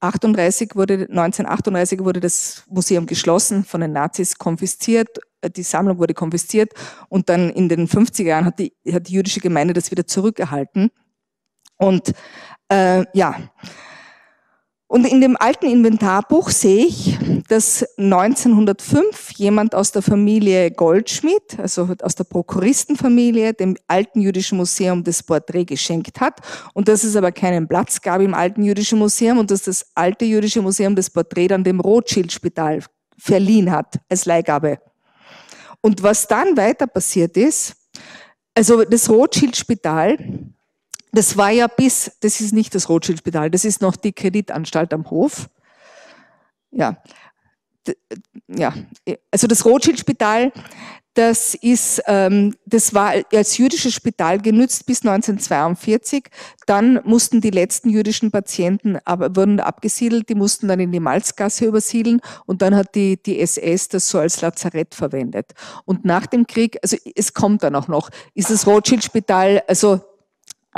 [SPEAKER 2] 38 wurde, 1938 wurde das Museum geschlossen, von den Nazis konfisziert, äh, die Sammlung wurde konfisziert und dann in den 50er Jahren hat die, hat die jüdische Gemeinde das wieder zurückerhalten. Und äh, ja, und in dem alten Inventarbuch sehe ich, dass 1905 jemand aus der Familie Goldschmidt, also aus der Prokuristenfamilie, dem alten jüdischen Museum das Porträt geschenkt hat und dass es aber keinen Platz gab im alten jüdischen Museum und dass das alte jüdische Museum das Porträt dann dem Rothschild-Spital verliehen hat als Leihgabe. Und was dann weiter passiert ist, also das Rothschild-Spital das war ja bis, das ist nicht das Rothschild-Spital, das ist noch die Kreditanstalt am Hof. Ja, ja, also das Rothschild-Spital, das ist, ähm, das war als jüdisches Spital genützt bis 1942. Dann mussten die letzten jüdischen Patienten aber wurden abgesiedelt, die mussten dann in die Malzgasse übersiedeln und dann hat die, die SS das so als Lazarett verwendet. Und nach dem Krieg, also es kommt dann auch noch, ist das Rothschild-Spital, also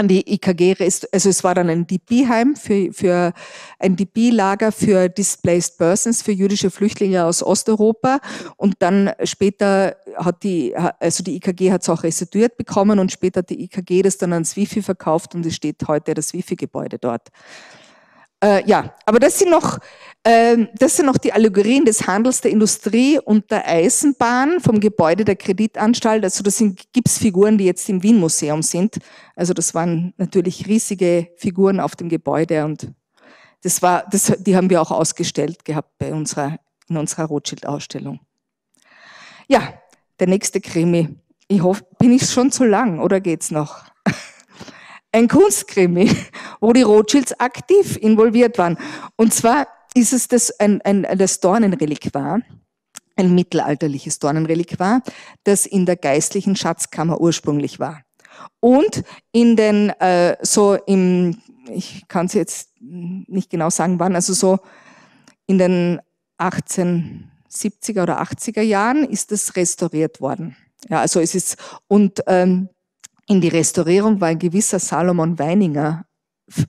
[SPEAKER 2] an die IKG, also es war dann ein DP-Heim für, für ein DP-Lager für Displaced Persons, für jüdische Flüchtlinge aus Osteuropa. Und dann später hat die, also die IKG hat es auch restituiert bekommen und später hat die IKG das dann ans Wifi verkauft und es steht heute das Wifi-Gebäude dort. Äh, ja, aber das sind noch, äh, das sind noch die Allegorien des Handels, der Industrie und der Eisenbahn vom Gebäude der Kreditanstalt. Also das sind Gipsfiguren, die jetzt im Wien-Museum sind. Also das waren natürlich riesige Figuren auf dem Gebäude und das war, das, die haben wir auch ausgestellt gehabt bei unserer, in unserer Rothschild-Ausstellung. Ja, der nächste Krimi. Ich hoffe, bin ich schon zu lang oder geht's noch? [laughs] ein Kunstkrimi, wo die Rothschilds aktiv involviert waren. Und zwar ist es das, ein, ein, das Dornenreliquar, ein mittelalterliches Dornenreliquar, das in der geistlichen Schatzkammer ursprünglich war. Und in den, äh, so im, ich kann es jetzt nicht genau sagen wann, also so in den 1870er oder 80er Jahren ist es restauriert worden. Ja, also es ist, und ähm, in die Restaurierung war ein gewisser Salomon Weininger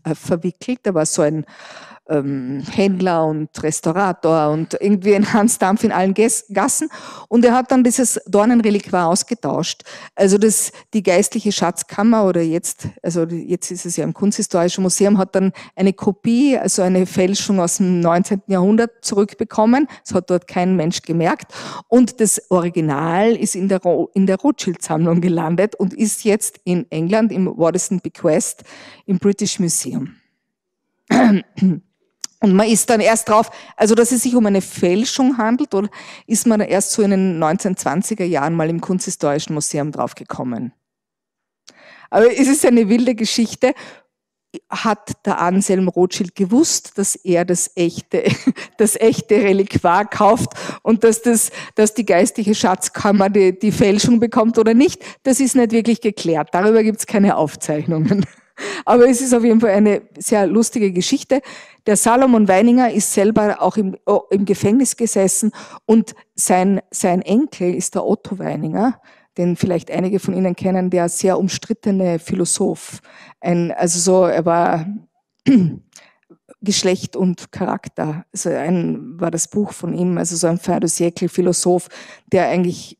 [SPEAKER 2] äh, verwickelt. Der war so ein ähm, Händler und Restaurator und irgendwie ein Hans Dampf in allen Gassen. Und er hat dann dieses Dornenreliquar ausgetauscht. Also das, die geistliche Schatzkammer oder jetzt, also jetzt ist es ja im Kunsthistorischen Museum, hat dann eine Kopie, also eine Fälschung aus dem 19. Jahrhundert zurückbekommen. Das hat dort kein Mensch gemerkt. Und das Original ist in der, in der Rothschild-Sammlung gelandet und ist jetzt in England im Waddesdon Bequest im British Museum. [clears throat] Und man ist dann erst drauf, also dass es sich um eine Fälschung handelt, oder ist man erst so in den 1920er Jahren mal im Kunsthistorischen Museum draufgekommen. Aber es ist eine wilde Geschichte. hat der Anselm Rothschild gewusst, dass er das echte, [laughs] das echte Reliquar kauft und dass das, dass die geistige Schatzkammer die, die Fälschung bekommt oder nicht, das ist nicht wirklich geklärt. Darüber gibt es keine Aufzeichnungen. [laughs] Aber es ist auf jeden Fall eine sehr lustige Geschichte. Der Salomon Weininger ist selber auch im, oh, im Gefängnis gesessen und sein, sein Enkel ist der Otto Weininger, den vielleicht einige von Ihnen kennen, der sehr umstrittene Philosoph. Ein, also so, er war [clears throat] Geschlecht und Charakter. Also ein, war das Buch von ihm, also so ein Fin de Philosoph, der eigentlich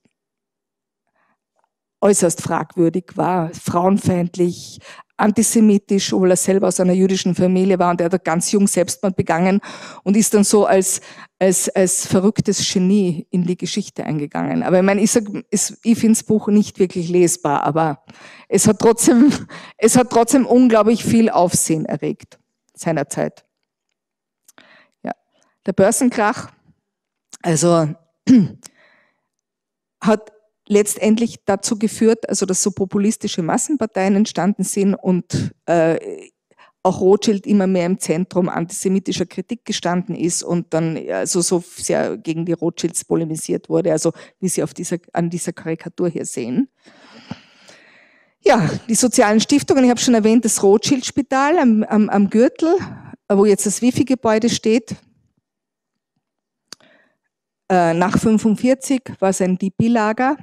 [SPEAKER 2] äußerst fragwürdig war, frauenfeindlich, antisemitisch, obwohl er selber aus einer jüdischen Familie war und er hat ganz jung Selbstmord begangen und ist dann so als, als, als verrücktes Genie in die Geschichte eingegangen. Aber ich meine, ich, ich finde das Buch nicht wirklich lesbar, aber es hat trotzdem, [laughs] es hat trotzdem unglaublich viel Aufsehen erregt seinerzeit. Ja. Der Börsenkrach, also [clears throat] hat letztendlich dazu geführt, also dass so populistische Massenparteien entstanden sind und äh, auch Rothschild immer mehr im Zentrum antisemitischer Kritik gestanden ist und dann also so sehr gegen die Rothschilds polemisiert wurde, also wie Sie auf dieser, an dieser Karikatur hier sehen. Ja, die sozialen Stiftungen, ich habe schon erwähnt, das Rothschild-Spital am, am, am Gürtel, wo jetzt das Wifi-Gebäude steht. Äh, nach 45 war es ein DP-Lager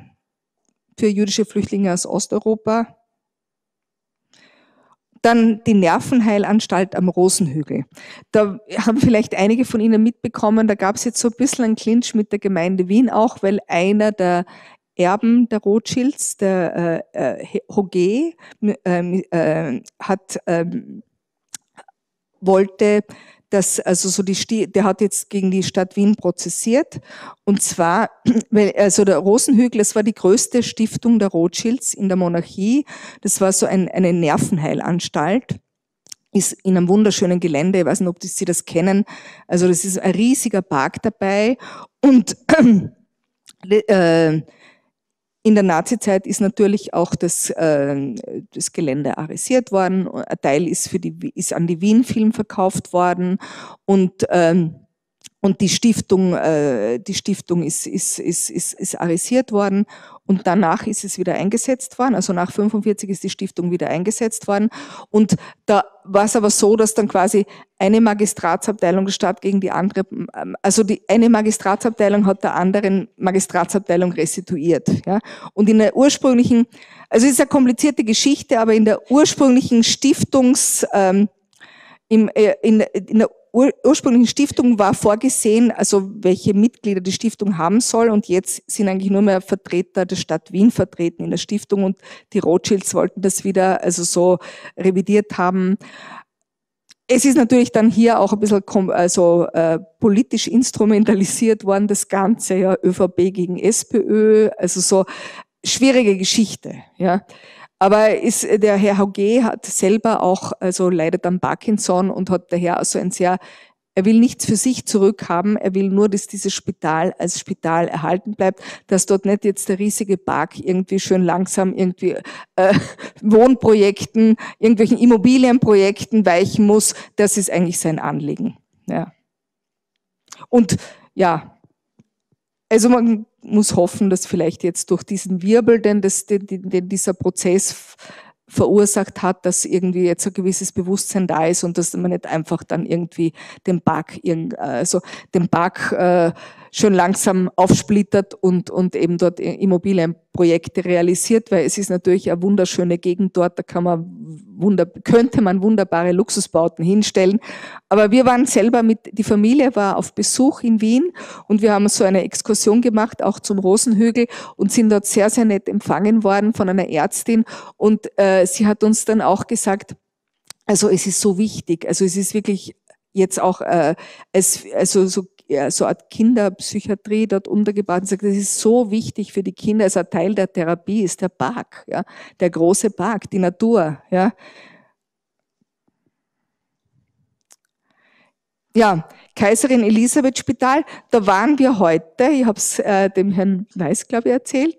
[SPEAKER 2] für jüdische Flüchtlinge aus Osteuropa. Dann die Nervenheilanstalt am Rosenhügel. Da haben vielleicht einige von Ihnen mitbekommen, da gab es jetzt so ein bisschen einen Clinch mit der Gemeinde Wien auch, weil einer der Erben der Rothschilds, der äh, äh Hoge, äh, äh, hat, ähm, wollte dass also so die der hat jetzt gegen die Stadt Wien prozessiert. Und zwar [clears throat] also der Rosenhügel das war die größte Stiftung der Rothschilds in der Monarchie. Das war so ein, eine Nervenheilanstalt. Ist in einem wunderschönen Gelände ich weiß nicht ob Sie das kennen. Also das ist ein riesiger Park dabei. Und [clears throat] äh, in der Nazizeit ist natürlich auch das, äh, das Gelände arisiert worden. Ein Teil ist, für die, ist an die Wien Film verkauft worden und ähm, und die Stiftung, äh, die Stiftung ist, ist, ist, ist, ist arisiert worden und danach ist es wieder eingesetzt worden. Also nach 45 ist die Stiftung wieder eingesetzt worden. Und da war es aber so, dass dann quasi eine Magistratsabteilung der Stadt gegen die andere, ähm, also die eine Magistratsabteilung hat der anderen Magistratsabteilung restituiert. Ja? Und in der ursprünglichen, also es ist eine komplizierte Geschichte, aber in der ursprünglichen Stiftungs, ähm, im, äh, in, in der ur ursprünglichen Stiftung war vorgesehen, also welche Mitglieder die Stiftung haben soll und jetzt sind eigentlich nur mehr Vertreter der Stadt Wien vertreten in der Stiftung und die Rothschilds wollten das wieder also so revidiert haben. Es ist natürlich dann hier auch ein bisschen also, äh, politisch instrumentalisiert worden, das Ganze, ja, ÖVP gegen SPÖ, also so schwierige Geschichte, ja. Aber ist, der Herr Hauge hat selber auch, also leidet an Parkinson und hat daher also ein sehr, er will nichts für sich zurückhaben, er will nur, dass dieses Spital als Spital erhalten bleibt, dass dort nicht jetzt der riesige Park irgendwie schön langsam irgendwie äh, [laughs] Wohnprojekten, irgendwelchen Immobilienprojekten weichen muss. Das ist eigentlich sein Anliegen. Ja. Und ja, also man muss hoffen, dass vielleicht jetzt durch diesen Wirbel, den, das, den, den dieser Prozess verursacht hat, dass irgendwie jetzt ein gewisses Bewusstsein da ist und dass man nicht einfach dann irgendwie den Bug, also den Bug äh, schön langsam aufsplittert und, und eben dort Immobilienprojekte realisiert, weil es ist natürlich eine wunderschöne Gegend dort, da kann man wunder, könnte man wunderbare Luxusbauten hinstellen. Aber wir waren selber mit, die Familie war auf Besuch in Wien und wir haben so eine Exkursion gemacht, auch zum Rosenhügel und sind dort sehr, sehr nett empfangen worden von einer Ärztin und äh, sie hat uns dann auch gesagt, also es ist so wichtig, also es ist wirklich jetzt auch äh, es, also so ja, so eine Art Kinderpsychiatrie dort untergebracht und sagt, das ist so wichtig für die Kinder, als ein Teil der Therapie ist der Park, ja, der große Park, die Natur, ja. Ja, Kaiserin Elisabeth Spital, da waren wir heute, ich habe es äh, dem Herrn Weiß, glaube ich, erzählt,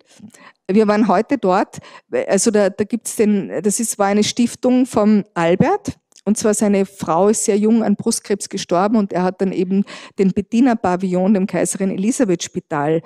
[SPEAKER 2] wir waren heute dort, also da, da gibt's den, das ist, war eine Stiftung vom Albert, Und zwar seine Frau ist sehr jung an Brustkrebs gestorben und er hat dann eben den Bediener Pavillon dem Kaiserin Elisabeth Spital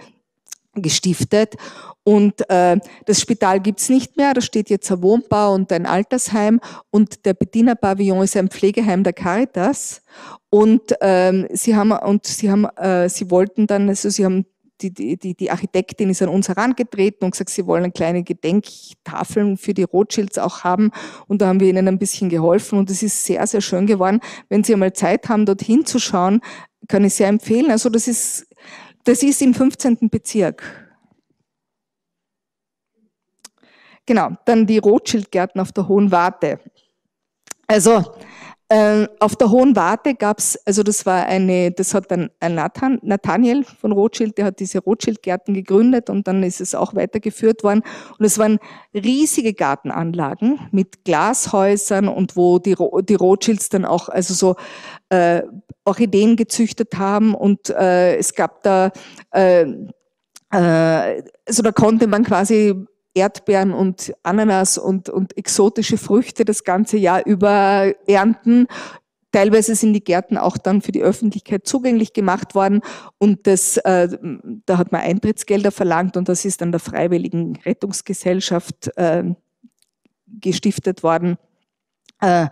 [SPEAKER 2] gestiftet. Und äh, das Spital gibt's nicht mehr, da steht jetzt ein Wohnbau und ein Altersheim und der Bediener Pavillon ist ein Pflegeheim der Caritas. Und ähm, sie haben und sie haben äh, sie wollten dann also sie haben die, die, die Architektin ist an uns herangetreten und gesagt, sie wollen kleine Gedenktafeln für die Rothschilds auch haben. Und da haben wir ihnen ein bisschen geholfen und es ist sehr, sehr schön geworden. Wenn Sie einmal Zeit haben, dorthin zu schauen, kann ich sehr empfehlen. Also das ist, das ist im 15. Bezirk. Genau, dann die Rothschildgärten auf der Hohen Warte. Also äh, auf der Hohen Warte gab's, also das war eine, das hat dann ein Nathan, Nathaniel von Rothschild, der hat diese Rothschild-Gärten gegründet und dann ist es auch weitergeführt worden. Und es waren riesige Gartenanlagen mit Glashäusern und wo die, die Rothschilds dann auch, also so äh, Orchideen gezüchtet haben und äh, es gab da äh, äh, also da konnte man quasi Erdbeeren und Ananas und, und exotische Früchte das ganze Jahr über ernten. Teilweise sind die Gärten auch dann für die Öffentlichkeit zugänglich gemacht worden und das, äh, da hat man Eintrittsgelder verlangt und das ist dann der Freiwilligen Rettungsgesellschaft äh, gestiftet worden. Äh,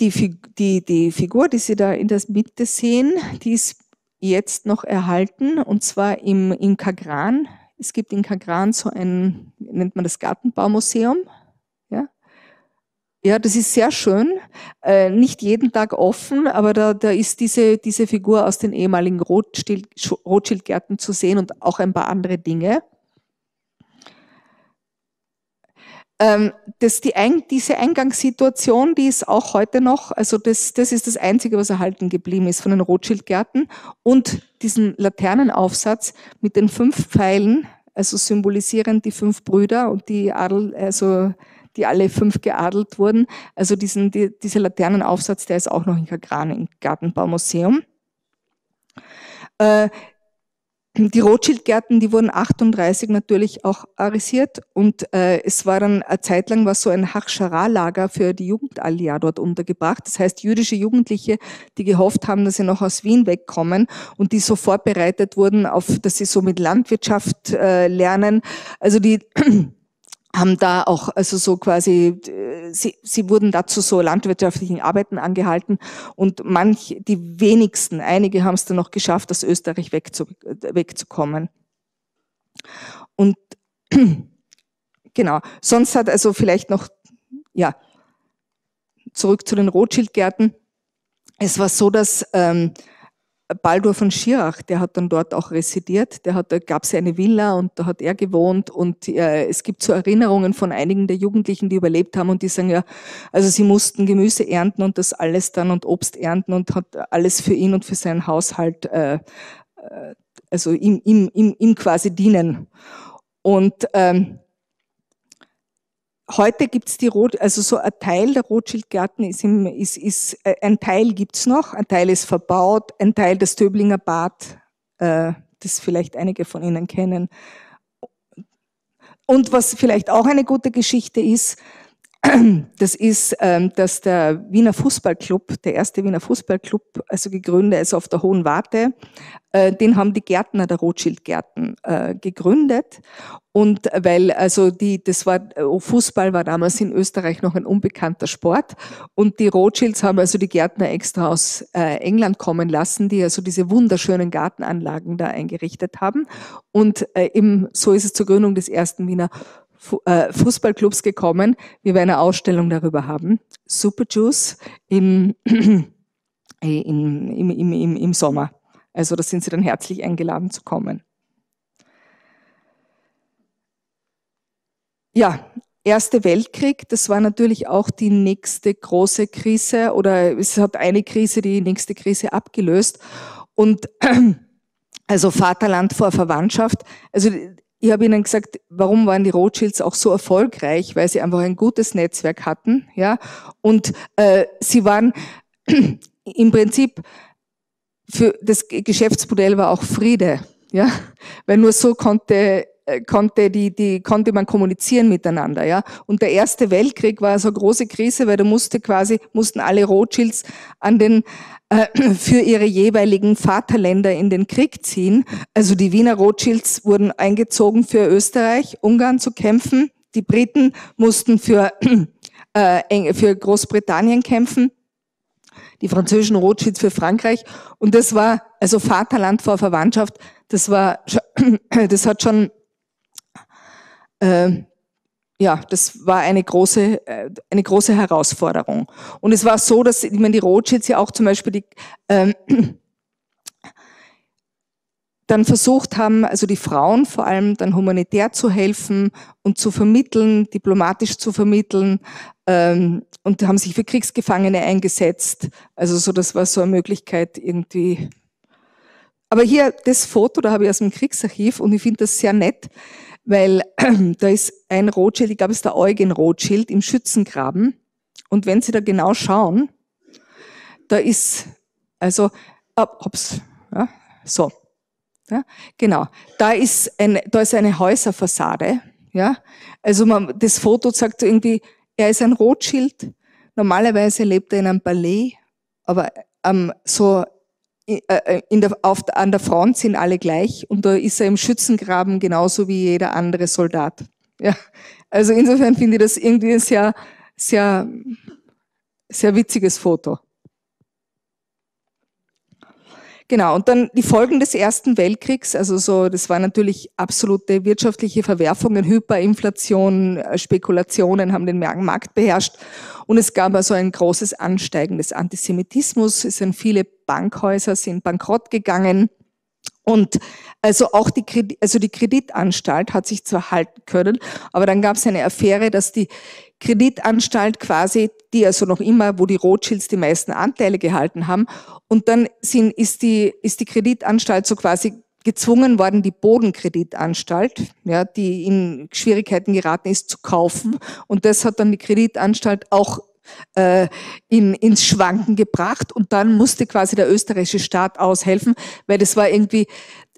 [SPEAKER 2] die, die, die Figur, die Sie da in der Mitte sehen, die ist jetzt noch erhalten und zwar im, in Kagran es gibt in Kagran so ein, nennt man das Gartenbaumuseum. Ja, ja das ist sehr schön. Äh, nicht jeden Tag offen, aber da, da ist diese, diese Figur aus den ehemaligen Rothschild-Gärten zu sehen und auch ein paar andere Dinge. Ähm, das, die, diese Eingangssituation, die ist auch heute noch, also das, das ist das Einzige, was erhalten geblieben ist von den Rothschildgärten und diesen Laternenaufsatz mit den fünf Pfeilen, also symbolisierend die fünf Brüder und die Adel, also die alle fünf geadelt wurden. Also diesen, die, dieser Laternenaufsatz, der ist auch noch in Kagran im Gartenbaumuseum. Äh, die Rothschild-Gärten, die wurden 38 natürlich auch arisiert und äh, es war dann eine Zeit lang war so ein Hachschara-Lager für die Jugendallier dort untergebracht. Das heißt, jüdische Jugendliche, die gehofft haben, dass sie noch aus Wien wegkommen und die so vorbereitet wurden auf, dass sie so mit Landwirtschaft äh, lernen. Also die haben da auch, also so quasi, äh, sie, sie wurden dazu so landwirtschaftlichen Arbeiten angehalten und manch, die wenigsten, einige haben es dann noch geschafft, aus Österreich wegzu, wegzukommen. Und [clears throat] genau, sonst hat also vielleicht noch, ja, zurück zu den Rothschildgärten. Es war so, dass ähm, Baldur von Schirach, der hat dann dort auch residiert. Der hat, da gab es eine Villa und da hat er gewohnt und äh, es gibt so Erinnerungen von einigen der Jugendlichen, die überlebt haben und die sagen ja, also sie mussten Gemüse ernten und das alles dann und Obst ernten und hat alles für ihn und für seinen Haushalt, äh, äh also ihm, ihm, ihm, ihm quasi dienen. Und ähm, Heute gibt's die Rot, also so ein Teil der Rothschildgärten ist, im, ist, ist äh, ein Teil gibt's noch, ein Teil ist verbaut, ein Teil des Döblinger Bad, äh, das vielleicht einige von Ihnen kennen. Und was vielleicht auch eine gute Geschichte ist, das ist, ähm, dass der Wiener Fußballclub, der erste Wiener Fußballclub, also gegründet ist auf der Hohen Warte, äh, den haben die Gärtner der Rothschild-Gärten äh, gegründet. Und weil, also die, das war, äh, Fußball war damals in Österreich noch ein unbekannter Sport. Und die Rothschilds haben also die Gärtner extra aus England kommen lassen, die also diese wunderschönen Gartenanlagen da eingerichtet haben. Und eben, so ist es zur Gründung des ersten Wiener äh, Fußballclubs gekommen. Wir werden eine Ausstellung darüber haben. Super Juice [clears throat] im, im, im, im, im Sommer. Also da sind Sie dann herzlich eingeladen zu kommen. Ja, Erste Weltkrieg, das war natürlich auch die nächste große Krise oder es hat eine Krise die nächste Krise abgelöst. Und [clears throat] also Vaterland vor Verwandtschaft. Also ich habe Ihnen gesagt, warum waren die Rothschilds auch so erfolgreich, weil sie einfach ein gutes Netzwerk hatten, ja. Und äh, sie waren [clears throat] im Prinzip für das Geschäftsmodell war auch Friede, ja, weil nur so konnte äh, konnte die, die konnte man kommunizieren miteinander, ja. Und der Erste Weltkrieg war so eine große Krise, weil da musste quasi mussten alle Rothschilds an den [clears throat] für ihre jeweiligen Vaterländer in den Krieg ziehen. Also die Wiener Rothschilds wurden eingezogen für Österreich, Ungarn zu kämpfen. Die Briten mussten für [clears throat] äh, für Großbritannien kämpfen die französischen Rothschilds für Frankreich. Und das war, also Vaterland vor Verwandtschaft, das war, [clears throat] das hat schon, äh, ja, das war eine große, äh, eine große Herausforderung. Und es war so, dass, ich meine, die Rothschilds ja auch zum Beispiel die, äh, [clears throat] dann versucht haben, also die Frauen vor allem dann humanitär zu helfen und zu vermitteln, diplomatisch zu vermitteln ähm, und haben sich für Kriegsgefangene eingesetzt. Also so, das war so eine Möglichkeit irgendwie. Aber hier das Foto, da habe ich aus dem Kriegsarchiv und ich finde das sehr nett, weil [clears throat] da ist ein Rothschild, ich glaube, es ist der Eugen Rothschild im Schützengraben. Und wenn Sie da genau schauen, da ist, also, ups, ja, so, ja, genau. Da ist, ein, da ist eine Häuserfassade. Ja, also man, das Foto sagt irgendwie, er ist ein Rotschild. Normalerweise lebt er in einem Palais, aber ähm, so der, auf, an der Front sind alle gleich und da ist er im Schützengraben genauso wie jeder andere Soldat. Ja, also insofern finde ich das irgendwie ein sehr, sehr, sehr witziges Foto. Genau, und dann die Folgen des Ersten Weltkriegs, also so, das war natürlich absolute wirtschaftliche Verwerfungen, Hyperinflation, äh, Spekulationen haben den Markt beherrscht. Und es gab also ein großes Ansteigen des Antisemitismus, es sind viele Bankhäuser sind bankrott gegangen und also auch die, Kredit, also die Kreditanstalt hat sich zwar halten können, aber dann gab es eine Affäre, dass die Kreditanstalt quasi, die also noch immer, wo die Rothschilds die meisten Anteile gehalten haben. Und dann sind, ist, die, ist die Kreditanstalt so quasi gezwungen worden, die Bodenkreditanstalt, ja, die in Schwierigkeiten geraten ist, zu kaufen. Und das hat dann die Kreditanstalt auch äh, in, ins Schwanken gebracht. Und dann musste quasi der österreichische Staat aushelfen, weil das war irgendwie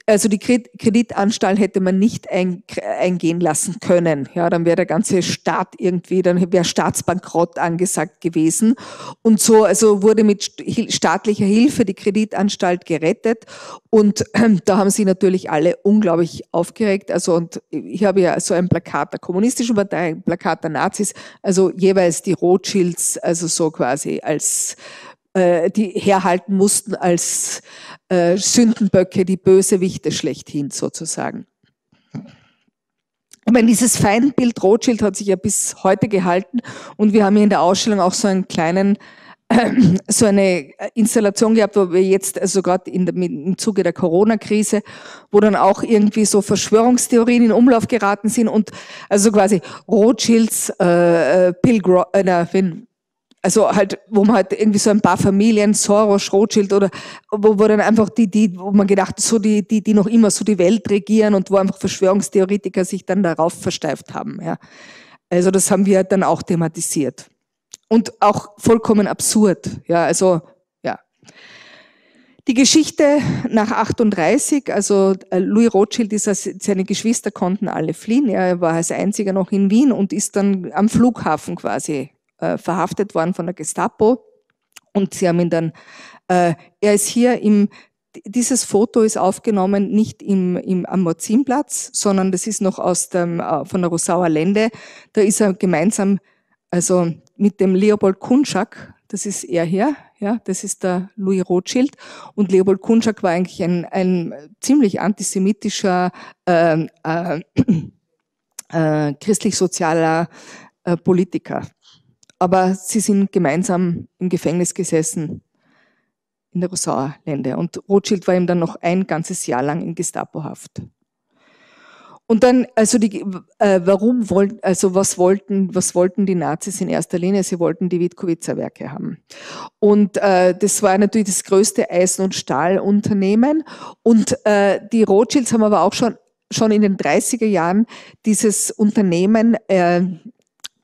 [SPEAKER 2] also die Kreditanstalt hätte man nicht ein, eingehen lassen können. Ja, dann wäre der ganze Staat irgendwie, dann wäre Staatsbankrott angesagt gewesen. Und so, also wurde mit staatlicher Hilfe die Kreditanstalt gerettet. Und [clears throat] da haben sie natürlich alle unglaublich aufgeregt. Also, und ich habe ja so ein Plakat der kommunistischen Partei, ein Plakat der Nazis, also jeweils die Rothschilds, also so quasi als äh, die herhalten mussten als äh, Sündenböcke, die Bösewichte schlechthin sozusagen. Ich meine, dieses Feindbild Rothschild hat sich ja bis heute gehalten und wir haben hier in der Ausstellung auch so einen kleinen [clears throat] so eine Installation gehabt, wo wir jetzt, also gerade im Zuge der Corona-Krise, wo dann auch irgendwie so Verschwörungstheorien in Umlauf geraten sind und also quasi Rothschilds, äh, äh Bill äh, wenn, also halt, wo man halt irgendwie so ein paar Familien, Soros, Rothschild oder wo, wo dann einfach die, die, wo man gedacht, so die, die, die noch immer so die Welt regieren und wo einfach Verschwörungstheoretiker sich dann darauf versteift haben. Ja. Also das haben wir dann auch thematisiert. Und auch vollkommen absurd. Ja, also, ja. Die Geschichte nach 38, also äh, Louis Rothschild, ist, seine Geschwister konnten alle fliehen. Er war als einziger noch in Wien und ist dann am Flughafen quasi äh, verhaftet worden von der Gestapo. Und sie haben ihn dann, äh, er ist hier im, dieses Foto ist aufgenommen nicht im, im, am Morzinplatz, sondern das ist noch aus dem, äh, von der Rosauer Lände. Da ist er gemeinsam, also mit dem Leopold Kunschak, das ist er hier, ja, das ist der Louis Rothschild. Und Leopold Kunschak war eigentlich ein, ein ziemlich antisemitischer, äh, äh, [clears throat] äh, christlich-sozialer äh, Politiker aber sie sind gemeinsam im Gefängnis gesessen in der Rosauer Lände. Und Rothschild war ihm dann noch ein ganzes Jahr lang in Gestapohaft. Und dann, also die, äh, warum wollten, also was wollten, was wollten die Nazis in erster Linie? Sie wollten die Witkowitzer Werke haben. Und äh, das war natürlich das größte Eisen- und Stahlunternehmen. Und äh, die Rothschilds haben aber auch schon schon in den 30er Jahren dieses Unternehmen äh,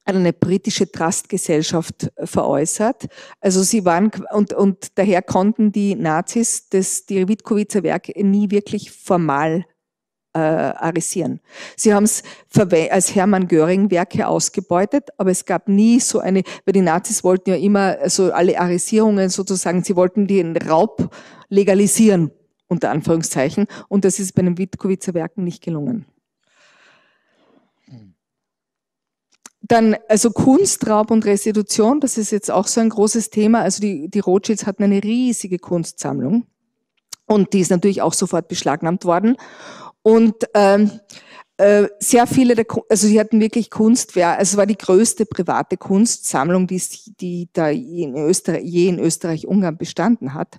[SPEAKER 2] an eine britische Trustgesellschaft äh, veräußert. Also sie waren und, und daher konnten die Nazis das, die Witkowitzer Werke nie wirklich formal äh, arisieren. Sie haben es als Hermann Göring-Werke ausgebeutet, aber es gab nie so eine, weil die Nazis wollten ja immer so alle Arisierungen sozusagen, sie wollten den Raub legalisieren, unter Anführungszeichen, und das ist bei den Witkowitzer Werken nicht gelungen. Dann, also Kunstraub und Restitution, das ist jetzt auch so ein großes Thema. Also die, die Rothschilds hatten eine riesige Kunstsammlung und die ist natürlich auch sofort beschlagnahmt worden. Und ähm, äh, sehr viele, der, also sie hatten wirklich Kunst, also es war die größte private Kunstsammlung, die, die da in Österreich, je in Österreich-Ungarn bestanden hat.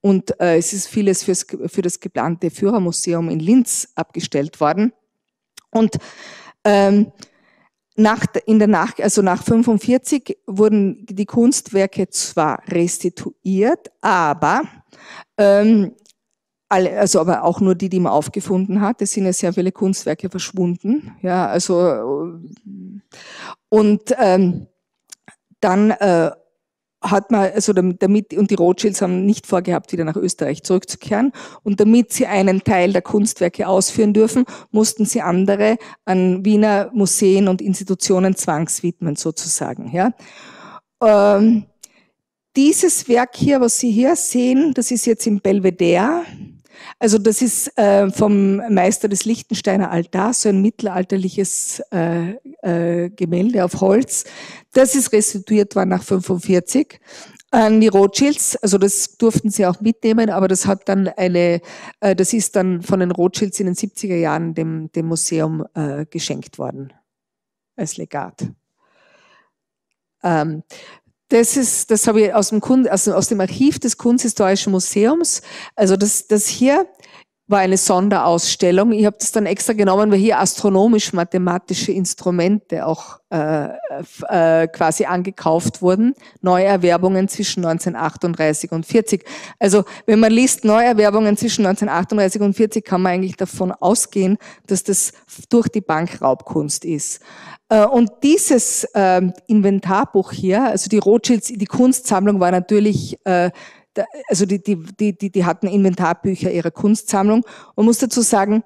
[SPEAKER 2] Und äh, es ist vieles fürs, für das geplante Führermuseum in Linz abgestellt worden. Und ähm, nach, in der nach, also nach 45 wurden die Kunstwerke zwar restituiert, aber ähm, alle, also aber auch nur die, die man aufgefunden hat. Es sind ja sehr viele Kunstwerke verschwunden. Ja, also und ähm, dann äh, hat man, also damit, und die Rothschilds haben nicht vorgehabt, wieder nach Österreich zurückzukehren. Und damit sie einen Teil der Kunstwerke ausführen dürfen, mussten sie andere an Wiener Museen und Institutionen zwangswidmen, sozusagen, ja. Ähm, dieses Werk hier, was Sie hier sehen, das ist jetzt im Belvedere. Also das ist äh, vom Meister des Lichtensteiner Altars, so ein mittelalterliches äh, äh, Gemälde auf Holz. Das ist restituiert worden nach 45 an die Rothschilds. Also das durften sie auch mitnehmen, aber das hat dann eine, äh, das ist dann von den Rothschilds in den 70er Jahren dem, dem Museum äh, geschenkt worden als Legat. Ähm, das ist, das habe ich aus dem, Kunst, also aus dem Archiv des Kunsthistorischen Museums. Also das, das hier war eine Sonderausstellung. Ich habe das dann extra genommen, weil hier astronomisch-mathematische Instrumente auch äh, äh, quasi angekauft wurden. Neuerwerbungen zwischen 1938 und 40. Also wenn man liest Neuerwerbungen zwischen 1938 und 40, kann man eigentlich davon ausgehen, dass das durch die Bank Raubkunst ist. Äh, und dieses äh, Inventarbuch hier, also die Rothschilds, die Kunstsammlung war natürlich äh, also die, die, die, die hatten Inventarbücher ihrer Kunstsammlung. Man muss dazu sagen,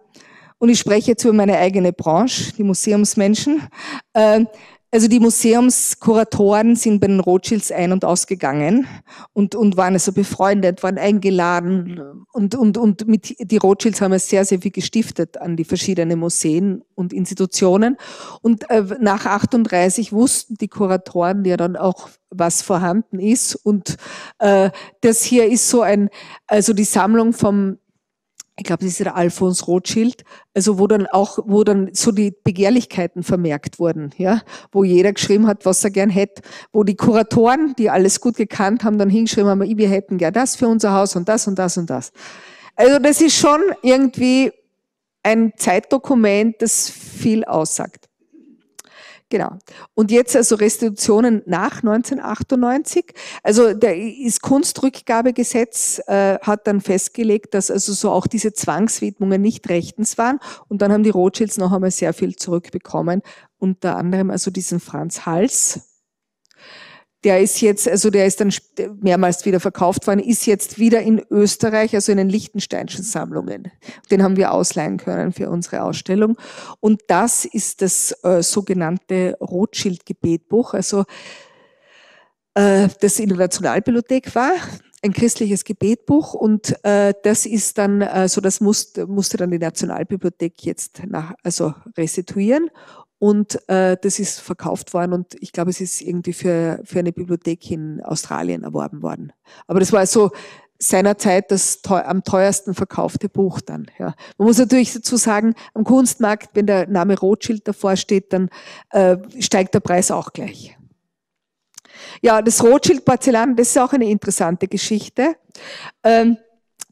[SPEAKER 2] und ich spreche jetzt über meine eigene Branche, die Museumsmenschen, äh, also die Museumskuratoren sind bei den Rothschilds ein- und ausgegangen und, und waren also befreundet, waren eingeladen und, und, und mit, die Rothschilds haben ja sehr, sehr viel gestiftet an die verschiedenen Museen und Institutionen. Und äh, nach 38 wussten die Kuratoren ja dann auch, was vorhanden ist. Und äh, das hier ist so ein, also die Sammlung vom ich glaube, das ist der Alfons Rothschild, also wo dann auch, wo dann so die Begehrlichkeiten vermerkt wurden, ja, wo jeder geschrieben hat, was er gern hätte, wo die Kuratoren, die alles gut gekannt haben, dann hingeschrieben haben, wir hätten gern das für unser Haus und das und das und das. Also das ist schon irgendwie ein Zeitdokument, das viel aussagt. Genau. Und jetzt also Restitutionen nach 1998. Also das Kunstrückgabegesetz äh, hat dann festgelegt, dass also so auch diese Zwangswidmungen nicht rechtens waren. Und dann haben die Rothschilds noch einmal sehr viel zurückbekommen. Unter anderem also diesen Franz Hals, der ist jetzt, also der ist dann mehrmals wieder verkauft worden, ist jetzt wieder in Österreich, also in den Liechtensteinischen Sammlungen. Den haben wir ausleihen können für unsere Ausstellung. Und das ist das äh, sogenannte Rothschild-Gebetbuch, also äh, das in der Nationalbibliothek war ein christliches Gebetbuch und äh, das ist dann, also das musste, musste dann die Nationalbibliothek jetzt nach, also restituieren und äh, das ist verkauft worden und ich glaube, es ist irgendwie für, für eine Bibliothek in Australien erworben worden. Aber das war so seinerzeit das teuer, am teuersten verkaufte Buch dann. Ja. Man muss natürlich dazu sagen, am Kunstmarkt, wenn der Name Rothschild davor steht, dann äh, steigt der Preis auch gleich. Ja, das Rothschild-Porzellan, das ist auch eine interessante Geschichte. Ähm,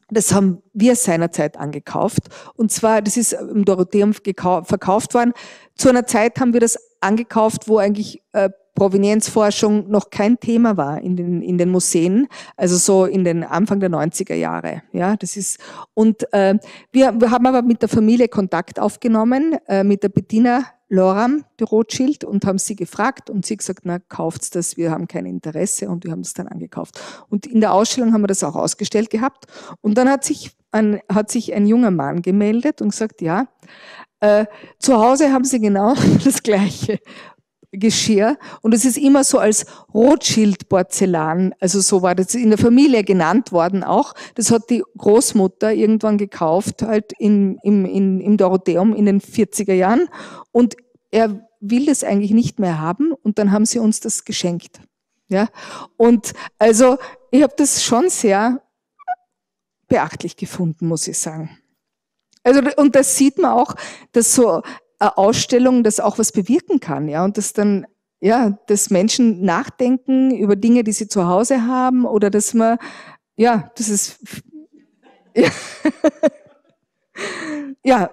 [SPEAKER 2] das haben wir seinerzeit angekauft. Und zwar, das ist im Dorotheum verkauft worden. Zu einer Zeit haben wir das angekauft, wo eigentlich äh, Provenienzforschung noch kein Thema war in den, in den Museen, also so in den Anfang der 90er Jahre. Ja, das ist, und äh, wir, wir haben aber mit der Familie Kontakt aufgenommen, äh, mit der Bettina Loram de Rothschild und haben sie gefragt und sie gesagt, na, kauft's das, wir haben kein Interesse und wir haben es dann angekauft. Und in der Ausstellung haben wir das auch ausgestellt gehabt und dann hat sich an, hat sich ein junger Mann gemeldet und gesagt, ja, äh, zu Hause haben sie genau [laughs] das gleiche Geschirr und es ist immer so als Rothschild-Porzellan, also so war das in der Familie genannt worden auch. Das hat die Großmutter irgendwann gekauft, halt in, im, in, im Dorotheum in den 40er Jahren und er will das eigentlich nicht mehr haben und dann haben sie uns das geschenkt. Ja, und also ich habe das schon sehr beachtlich gefunden, muss ich sagen. Also und das sieht man auch, dass so eine Ausstellung das auch was bewirken kann, ja, und dass dann ja, dass Menschen nachdenken über Dinge, die sie zu Hause haben oder dass man ja, das ist ja, [laughs] ja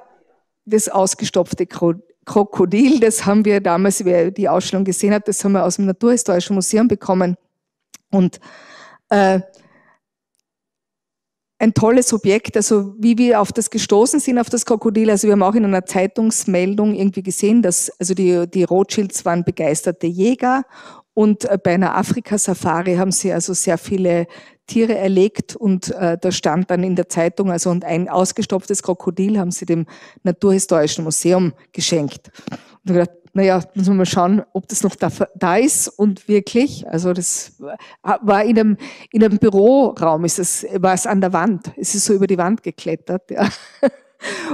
[SPEAKER 2] das ausgestopfte Krokodil, das haben wir damals, wer die Ausstellung gesehen hat, das haben wir aus dem Naturhistorischen Museum bekommen. Und äh, ein tolles Objekt, also wie wir auf das gestoßen sind, auf das Krokodil. Also wir haben auch in einer Zeitungsmeldung irgendwie gesehen, dass also die, die Rothschilds waren begeisterte Jäger und äh, bei einer Afrika-Safari haben sie also sehr viele Tiere erlegt und äh, da stand dann in der Zeitung, also und ein ausgestopftes Krokodil haben sie dem Naturhistorischen Museum geschenkt. Und ich gedacht, naja, müssen wir mal schauen, ob das noch da, da ist und wirklich, also das war in einem, in einem Büroraum, ist es, war es an der Wand, es ist so über die Wand geklettert, ja. [laughs]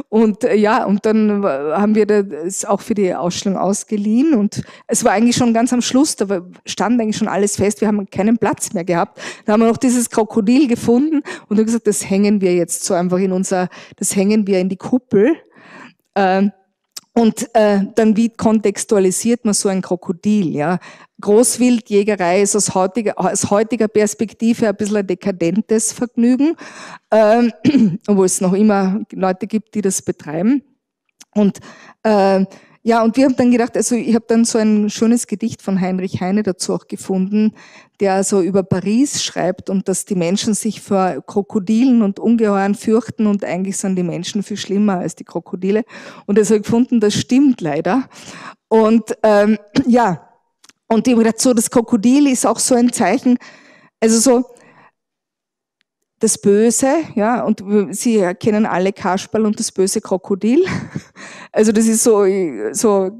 [SPEAKER 2] Und äh, ja, und dann haben wir das auch für die Ausstellung ausgeliehen und es war eigentlich schon ganz am Schluss, da stand eigentlich schon alles fest, wir haben keinen Platz mehr gehabt. Da haben wir noch dieses Krokodil gefunden und haben gesagt, das hängen wir jetzt so einfach in unser, das hängen wir in die Kuppel. Ähm, und äh, dann wie kontextualisiert man so ein Krokodil? Ja? Großwildjägerei ist aus heutiger, aus heutiger Perspektive ein bisschen ein dekadentes Vergnügen, ähm, [clears throat] obwohl es noch immer Leute gibt, die das betreiben. Und äh, ja, und wir haben dann gedacht, also ich habe dann so ein schönes Gedicht von Heinrich Heine dazu auch gefunden, der so über Paris schreibt und dass die Menschen sich vor Krokodilen und Ungeheuern fürchten und eigentlich sind die Menschen viel schlimmer als die Krokodile. Und er hat gefunden, das stimmt leider. Und ähm, [clears throat] ja, und ich habe gedacht, so das Krokodil ist auch so ein Zeichen, also so, das Böse, ja, und Sie kennen alle Kasperl und das böse Krokodil. [laughs] Also das ist so, so,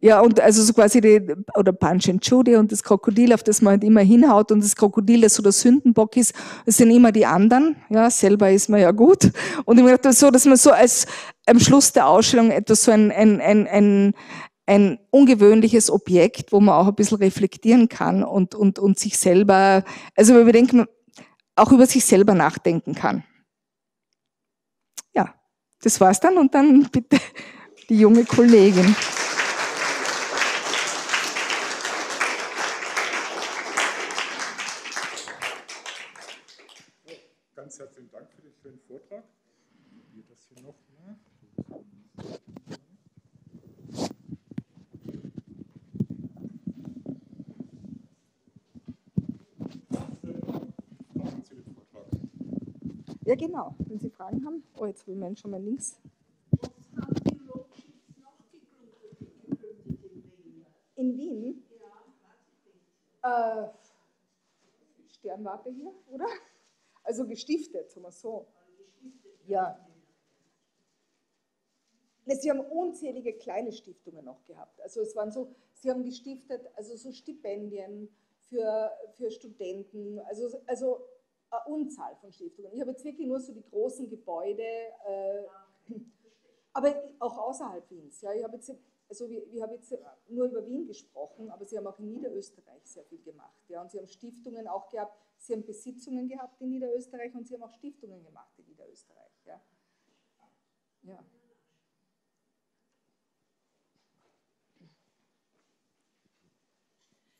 [SPEAKER 2] ja, und also so quasi die, oder Punch and Judy und das Krokodil, auf das man halt immer hinhaut und das Krokodil, das so der Sündenbock ist, das sind immer die anderen, ja, selber ist man ja gut. Und ich dachte so, dass man so als, am Schluss der Ausstellung etwas so ein, ein, ein, ein, ein ungewöhnliches Objekt, wo man auch ein bisschen reflektieren kann und, und, und sich selber, also wenn wir denken, auch über sich selber nachdenken kann. Ja, das war's dann und dann bitte [laughs] die junge Kollegin.
[SPEAKER 1] Ganz herzlichen Dank für den schönen Vortrag. Hier das hier noch mal.
[SPEAKER 2] Ja, genau. Wenn Sie Fragen haben. Oh, jetzt will ich schon mal links. In Wien? Ja. Äh, Sternwarte hier, oder? Also gestiftet, sagen wir so. Ja. Sie haben unzählige kleine Stiftungen noch gehabt. Also es waren so, Sie haben gestiftet, also so Stipendien für, für Studenten, also, also eine Unzahl von Stiftungen. Ich habe jetzt wirklich nur so die großen Gebäude, äh, [laughs] aber auch außerhalb Wiens. Ja, ich habe jetzt, also wir, wir haben jetzt nur über Wien gesprochen, aber Sie haben auch in Niederösterreich sehr viel gemacht. Ja, und Sie haben Stiftungen auch gehabt, Sie haben Besitzungen gehabt in Niederösterreich und Sie haben auch Stiftungen gemacht in Niederösterreich. Ja. ja.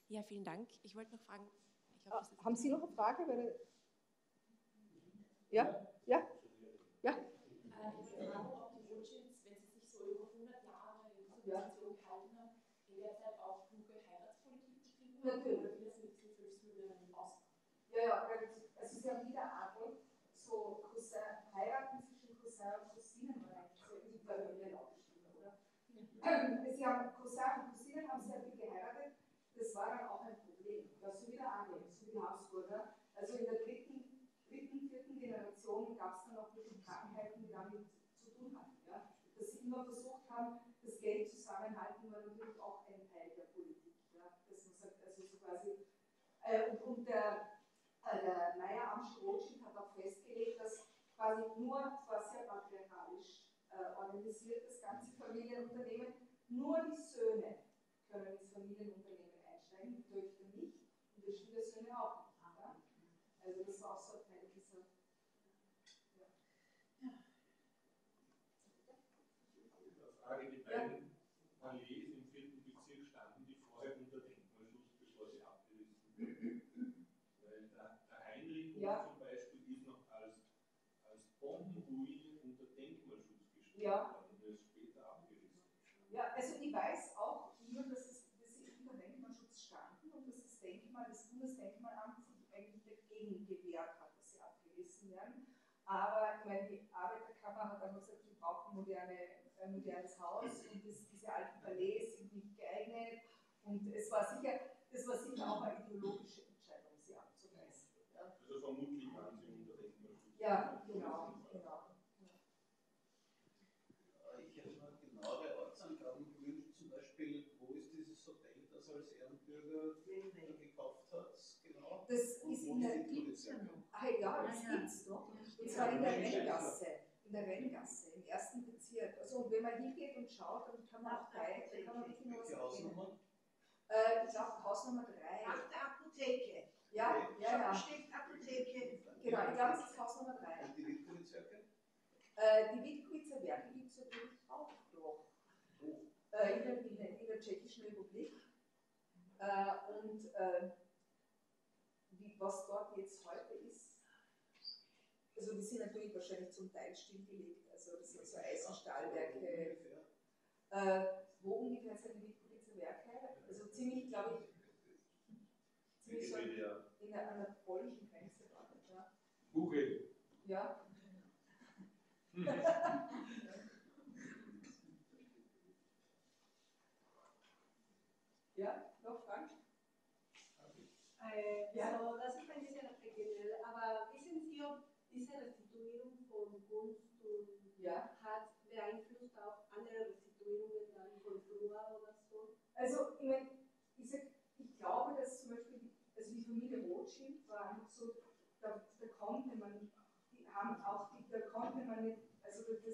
[SPEAKER 3] Ja, vielen Dank. Ich wollte noch fragen.
[SPEAKER 2] Hoffe, ah, haben Sie noch eine Frage? Ja? Ja? Ja?
[SPEAKER 3] Ich wollte fragen, ob die Rothschilds, wenn sie sich so über 100 Jahre in Zivilisation gehalten haben, in der Zeit auch kluge Heiratspolitik betrieben haben? Natürlich.
[SPEAKER 2] Ja, ja, also Sie haben wieder Adel, so Cousin, heiraten zwischen Cousin und Cousinen war eigentlich so in der Familie laut geschrieben, oder? Sie haben Cousin und Cousinen haben sehr viel geheiratet, das war dann auch ein Problem. Das so wieder Adel, so wie Habsburger. Also in der dritten Personen gab es dann auch wirklich Krankheiten, die damit zu tun hatten. Ja? Dass sie immer versucht haben, das Geld zusammenhalten, war natürlich auch ein Teil der Politik. Ja? Dass man sagt, also so quasi, äh, und, und, der, äh, der Meyer Amschel Rothschild hat auch festgelegt, dass quasi nur, zwar sehr patriarchalisch äh, organisiert, das ganze Familienunternehmen, nur die Söhne können ins Familienunternehmen einsteigen, die Töchter nicht und die Schülersöhne auch nicht. Ja? Also das war auch so Ja. Ja, also ich weiß auch nur, dass, es, dass sie unter Denkmalschutz standen und dass das Denkmal, das Bundesdenkmalamt sich eigentlich dagegen gewehrt hat, dass sie abgerissen werden. Aber ich meine, die Arbeiterkammer hat einfach gesagt, wir brauchen moderne, ein modernes Haus und das, diese alten Palais sind nicht geeignet. Und es war sicher, das war sicher auch eine ideologische Entscheidung, sie abzureißen. Ja,
[SPEAKER 4] Also vermutlich waren sie unter Denkmalschutz.
[SPEAKER 2] ja genau, genau.
[SPEAKER 5] Ich hätte mal genauere Ortsangaben gewünscht, zum Beispiel, wo ist dieses Hotel, das als Ehrenbürger gekauft hat, genau?
[SPEAKER 2] Das ist
[SPEAKER 5] Und
[SPEAKER 2] in der? Ah ja, das gibt's doch. Und zwar in der Renngasse. In der Renngasse, im ersten Bezirk. Also und wenn man hingeht und schaut, dann kann man auch drei, dann kann man wirklich noch was erkennen.
[SPEAKER 5] Hausnummer?
[SPEAKER 2] Äh, ich glaube Hausnummer 3.
[SPEAKER 6] Nach der Apotheke.
[SPEAKER 2] Ja, ja, ja.
[SPEAKER 6] Steht Apotheke.
[SPEAKER 2] Genau, ich glaube, es ist Hausnummer 3.
[SPEAKER 5] Und die?
[SPEAKER 2] Äh, Witkwitzer Werke gibt es natürlich auch noch. Äh, in, der, in, der, in der Tschechischen Republik. Äh, und äh, wie, was dort jetzt heute ist, also die sind natürlich wahrscheinlich zum Teil stillgelegt. Also das sind so Eisenstahlwerke. Äh, wo ungefähr sind die Witkwitzer Werke? Also ziemlich, glaube ich, ziemlich so in der, an der polnischen Grenze.
[SPEAKER 4] Google.
[SPEAKER 2] ja. Ja, noch Frank?
[SPEAKER 7] Äh,
[SPEAKER 2] Ja.
[SPEAKER 7] So, das ist ein bisschen regionell, aber wissen Sie, ob diese Restituierung von Kunst und
[SPEAKER 2] Ja.
[SPEAKER 7] hat beeinflusst auch andere Restituierungen dann von früher oder so?
[SPEAKER 2] Also, ich, mein, ich, sag, ich glaube, dass zum Beispiel die, also die Familie Rothschild war einfach so, da, da konnte man, die haben auch, die, da konnte man nicht, also das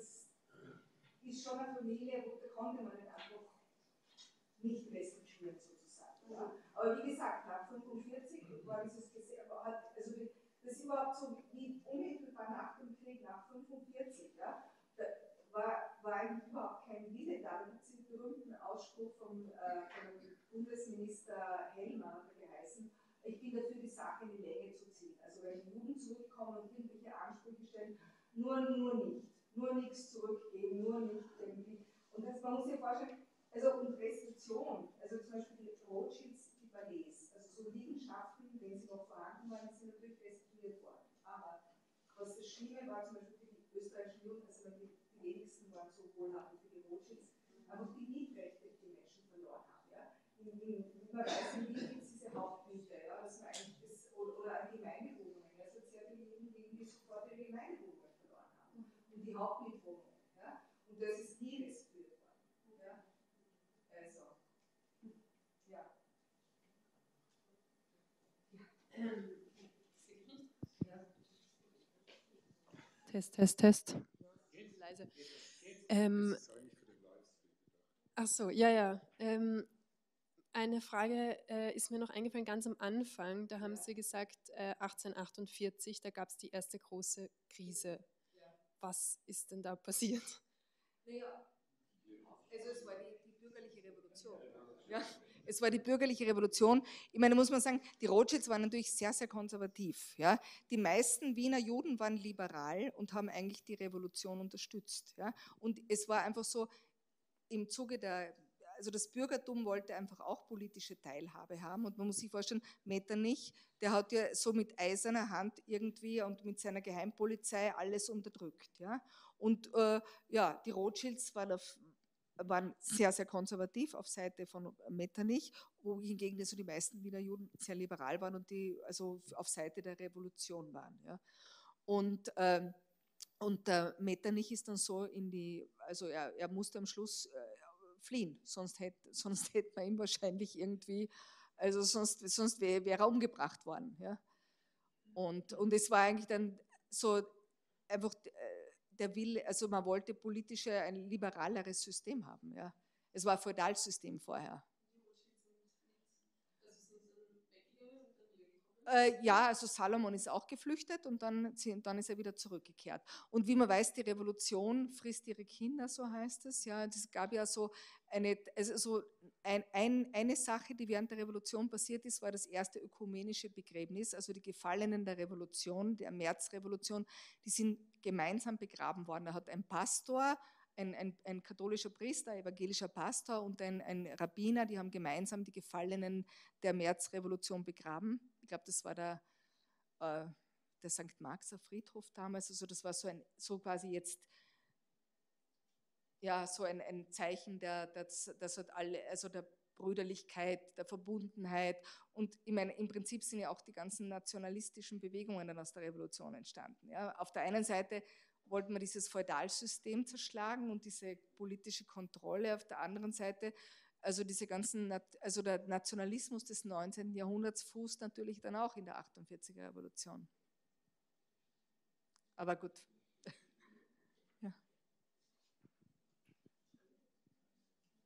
[SPEAKER 2] ist schon eine Familie, wo da konnte man nicht einfach nicht restituieren sozusagen. Ja. Aber wie gesagt, nach 45 war dieses Gesetz, also das ist überhaupt so wie unmittelbar nach dem Krieg, nach 45, ja, da war, war eigentlich überhaupt kein Wille da. Da gibt es den berühmten Ausspruch vom, äh, vom Bundesminister Helmer, hat geheißen, ich bin dafür, die Sache in die Länge zu ziehen. Also wenn Juden zurückkommen und irgendwelche Ansprüche stellen, nur, nur nicht, nur nichts zurückgeben, nur nicht irgendwie. Und das, man muss sich vorstellen, also und Restitution, also zum Beispiel die Rothschilds, die Ballets, also so Liegenschaften, sie noch vorhanden waren, sind natürlich restituiert worden. Aber was das Schlimme war, zum Beispiel für die österreichischen Juden, also die, die wenigsten waren so wohlhabend wie die Rothschilds, einfach die Mietrechte, die Menschen verloren haben. Ja? In, in, Wien gibt es diese Hauptmiete, ja, eigentlich das, oder, oder an Gemeindewohnungen. Ja, es hat sehr viele Juden die sofort ihre Gemeindewohnungen verloren haben. Und die Hauptmietwohnungen. Ja? Und das ist nie restituiert worden. Ja? Also, ja. ja.
[SPEAKER 8] Test, Test, Test. Leise. Ähm, ach so, ja, ja. Ähm, eine Frage äh, ist mir noch eingefallen, ganz am Anfang. Da haben Sie gesagt, äh, 1848, da gab es die erste große Krise. Was ist denn da passiert?
[SPEAKER 2] Naja, also es war die, die bürgerliche Revolution. Ja, es war die bürgerliche Revolution. Ich meine, muss man sagen, die Rothschilds waren natürlich sehr, sehr konservativ. Ja. Die meisten Wiener Juden waren liberal und haben eigentlich die Revolution unterstützt. Ja. Und es war einfach so, im Zuge der, also das Bürgertum wollte einfach auch politische Teilhabe haben. Und man muss sich vorstellen, Metternich, der hat ja so mit eiserner Hand irgendwie und mit seiner Geheimpolizei alles unterdrückt. Ja. Und äh, ja, die Rothschilds waren, auf, waren sehr, sehr konservativ auf Seite von Metternich, wohingegen also die meisten Wiener Juden sehr liberal waren und die also auf Seite der Revolution waren. Ja. Und ähm, und der Metternich ist dann so in die, also er, er musste am Schluss äh, fliehen, sonst hätte, [laughs] sonst hätte man ihn wahrscheinlich irgendwie, also sonst, sonst wäre wär er umgebracht worden. Ja. Und, und es war eigentlich dann so einfach äh, der Wille, also man wollte politische, ein liberaleres System haben. Ja. Es war ein Feudalsystem vorher. Äh, ja, also Salomon ist auch geflüchtet und dann, dann ist er wieder zurückgekehrt. Und wie man weiß, die Revolution frisst ihre Kinder, so heißt es. Ja, es gab ja so eine, also so ein, ein, eine Sache, die während der Revolution passiert ist, war das erste ökumenische Begräbnis. Also die Gefallenen der Revolution, der Märzrevolution, die sind gemeinsam begraben worden. Da hat ein Pastor ein, ein, ein, katholischer Priester, evangelischer Pastor und ein, ein, Rabbiner, die haben gemeinsam die Gefallenen der Märzrevolution begraben. Ich glaube, das war der, äh, der St. Marxer Friedhof damals. Also das war so ein, so quasi jetzt, ja, so ein, ein Zeichen der, das, das hat alle, also der Brüderlichkeit, der Verbundenheit. Und ich meine, im Prinzip sind ja auch die ganzen nationalistischen Bewegungen dann aus der Revolution entstanden. Ja. Auf der einen Seite wollten wir dieses Feudalsystem zerschlagen und diese politische Kontrolle auf der anderen Seite. Also diese ganzen, also der Nationalismus des 19. Jahrhunderts fußt natürlich dann auch in der 48er Revolution. Aber gut. [laughs]
[SPEAKER 1] ja.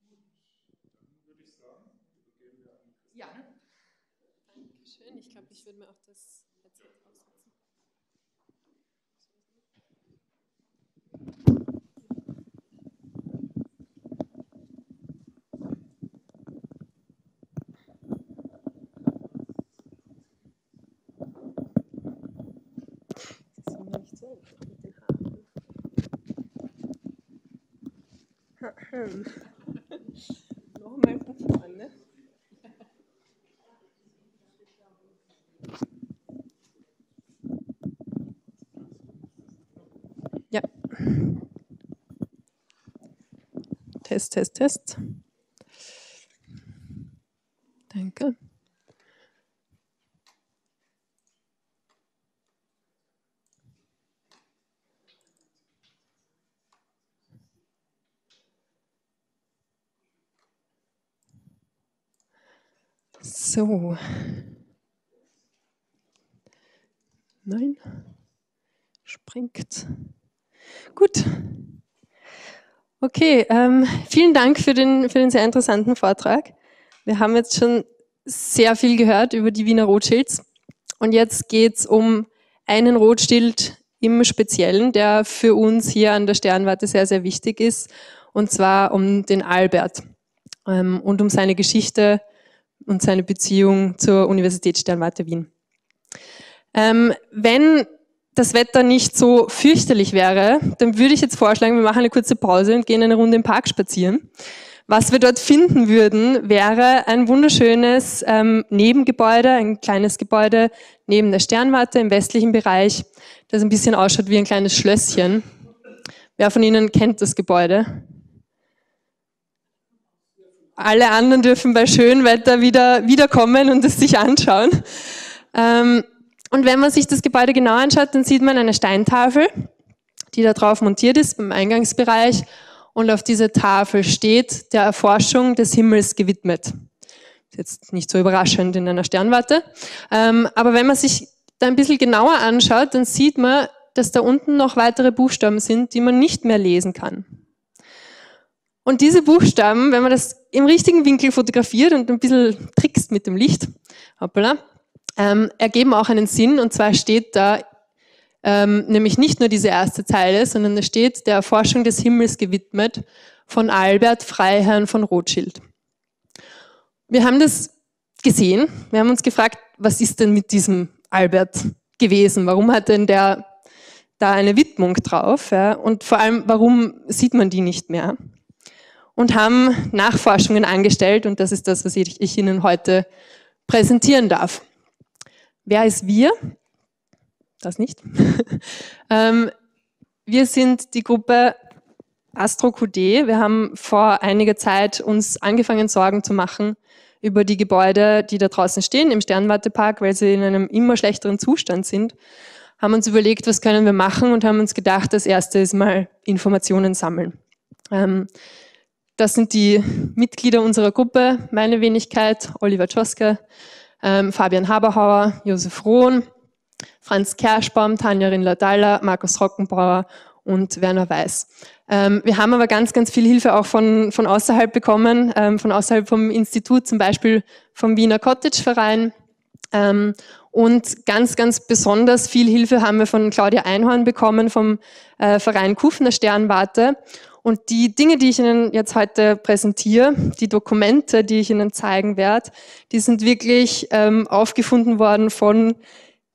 [SPEAKER 1] Dann würde ich sagen, übergeben wir an
[SPEAKER 8] Ja. Dankeschön. Ich glaube, ich würde mir auch das Nochmal von vorne. Ja. Test, Test, Test. Danke. So. Nein. Springt. Gut. Okay, ähm, vielen Dank für den, für den sehr interessanten Vortrag. Wir haben jetzt schon sehr viel gehört über die Wiener Rothschilds. Und jetzt geht es um einen Rothschild im Speziellen, der für uns hier an der Sternwarte sehr, sehr wichtig ist. Und zwar um den Albert ähm, und um seine Geschichte und seine Beziehung zur Universität Sternwarte Wien. Ähm, wenn das Wetter nicht so fürchterlich wäre, dann würde ich jetzt vorschlagen, wir machen eine kurze Pause und gehen eine Runde im Park spazieren. Was wir dort finden würden, wäre ein wunderschönes ähm, Nebengebäude, ein kleines Gebäude neben der Sternwarte im westlichen Bereich, das ein bisschen ausschaut wie ein kleines Schlösschen. Wer von Ihnen kennt das Gebäude? Alle anderen dürfen bei schönem Wetter wieder wiederkommen und es sich anschauen. Ähm, und wenn man sich das Gebäude genau anschaut, dann sieht man eine Steintafel, die da drauf montiert ist beim Eingangsbereich. Und auf dieser Tafel steht der Erforschung des Himmels gewidmet. Ist jetzt nicht so überraschend in einer Sternwarte. Ähm, aber wenn man sich da ein bisschen genauer anschaut, dann sieht man, dass da unten noch weitere Buchstaben sind, die man nicht mehr lesen kann. Und diese Buchstaben, wenn man das im richtigen Winkel fotografiert und ein bisschen trickst mit dem Licht, hoppala, ähm, ergeben auch einen Sinn. Und zwar steht da ähm, nämlich nicht nur diese erste Zeile, sondern da steht der Erforschung des Himmels gewidmet von Albert Freiherrn von Rothschild. Wir haben das gesehen. Wir haben uns gefragt, was ist denn mit diesem Albert gewesen? Warum hat denn der da eine Widmung drauf? Ja? Und vor allem, warum sieht man die nicht mehr? Und haben Nachforschungen angestellt und das ist das, was ich, ich Ihnen heute präsentieren darf. Wer ist wir? Das nicht. [laughs] ähm, wir sind die Gruppe AstroQD. Wir haben vor einiger Zeit uns angefangen, Sorgen zu machen über die Gebäude, die da draußen stehen im Sternwartepark, weil sie in einem immer schlechteren Zustand sind haben uns überlegt, was können wir machen und haben uns gedacht, das erste ist mal Informationen sammeln. Ähm, das sind die Mitglieder unserer Gruppe, meine Wenigkeit, Oliver Tschoske, ähm, Fabian Haberhauer, Josef Rohn, Franz Kerschbaum, Tanja Rindler-Daller, Markus Rockenbauer und Werner Weiß. Ähm, wir haben aber ganz, ganz viel Hilfe auch von, von außerhalb bekommen, ähm, von außerhalb vom Institut, zum Beispiel vom Wiener Cottage Verein. Ähm, und ganz, ganz besonders viel Hilfe haben wir von Claudia Einhorn bekommen vom äh, Verein Kufner Sternwarte. Und die Dinge, die ich Ihnen jetzt heute präsentiere, die Dokumente, die ich Ihnen zeigen werde, die sind wirklich ähm, aufgefunden worden von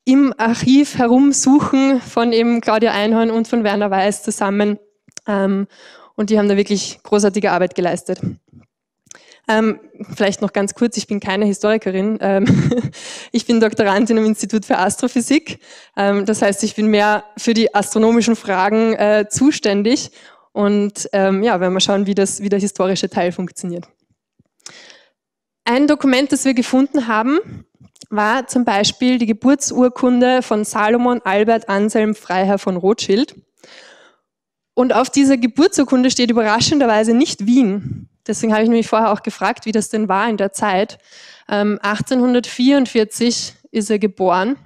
[SPEAKER 8] im Archiv herumsuchen von eben Claudia Einhorn und von Werner Weiß zusammen. Ähm, und die haben da wirklich großartige Arbeit geleistet. Ähm, vielleicht noch ganz kurz, ich bin keine Historikerin. Ähm, [laughs] ich bin Doktorandin am Institut für Astrophysik. Ähm, das heißt, ich bin mehr für die astronomischen Fragen äh, zuständig. Und ähm, ja, werden wir schauen, wie, das, wie der historische Teil funktioniert. Ein Dokument, das wir gefunden haben, war zum Beispiel die Geburtsurkunde von Salomon Albert Anselm Freiherr von Rothschild. Und auf dieser Geburtsurkunde steht überraschenderweise nicht Wien. Deswegen habe ich mich vorher auch gefragt, wie das denn war in der Zeit. Ähm, 1844 ist er geboren.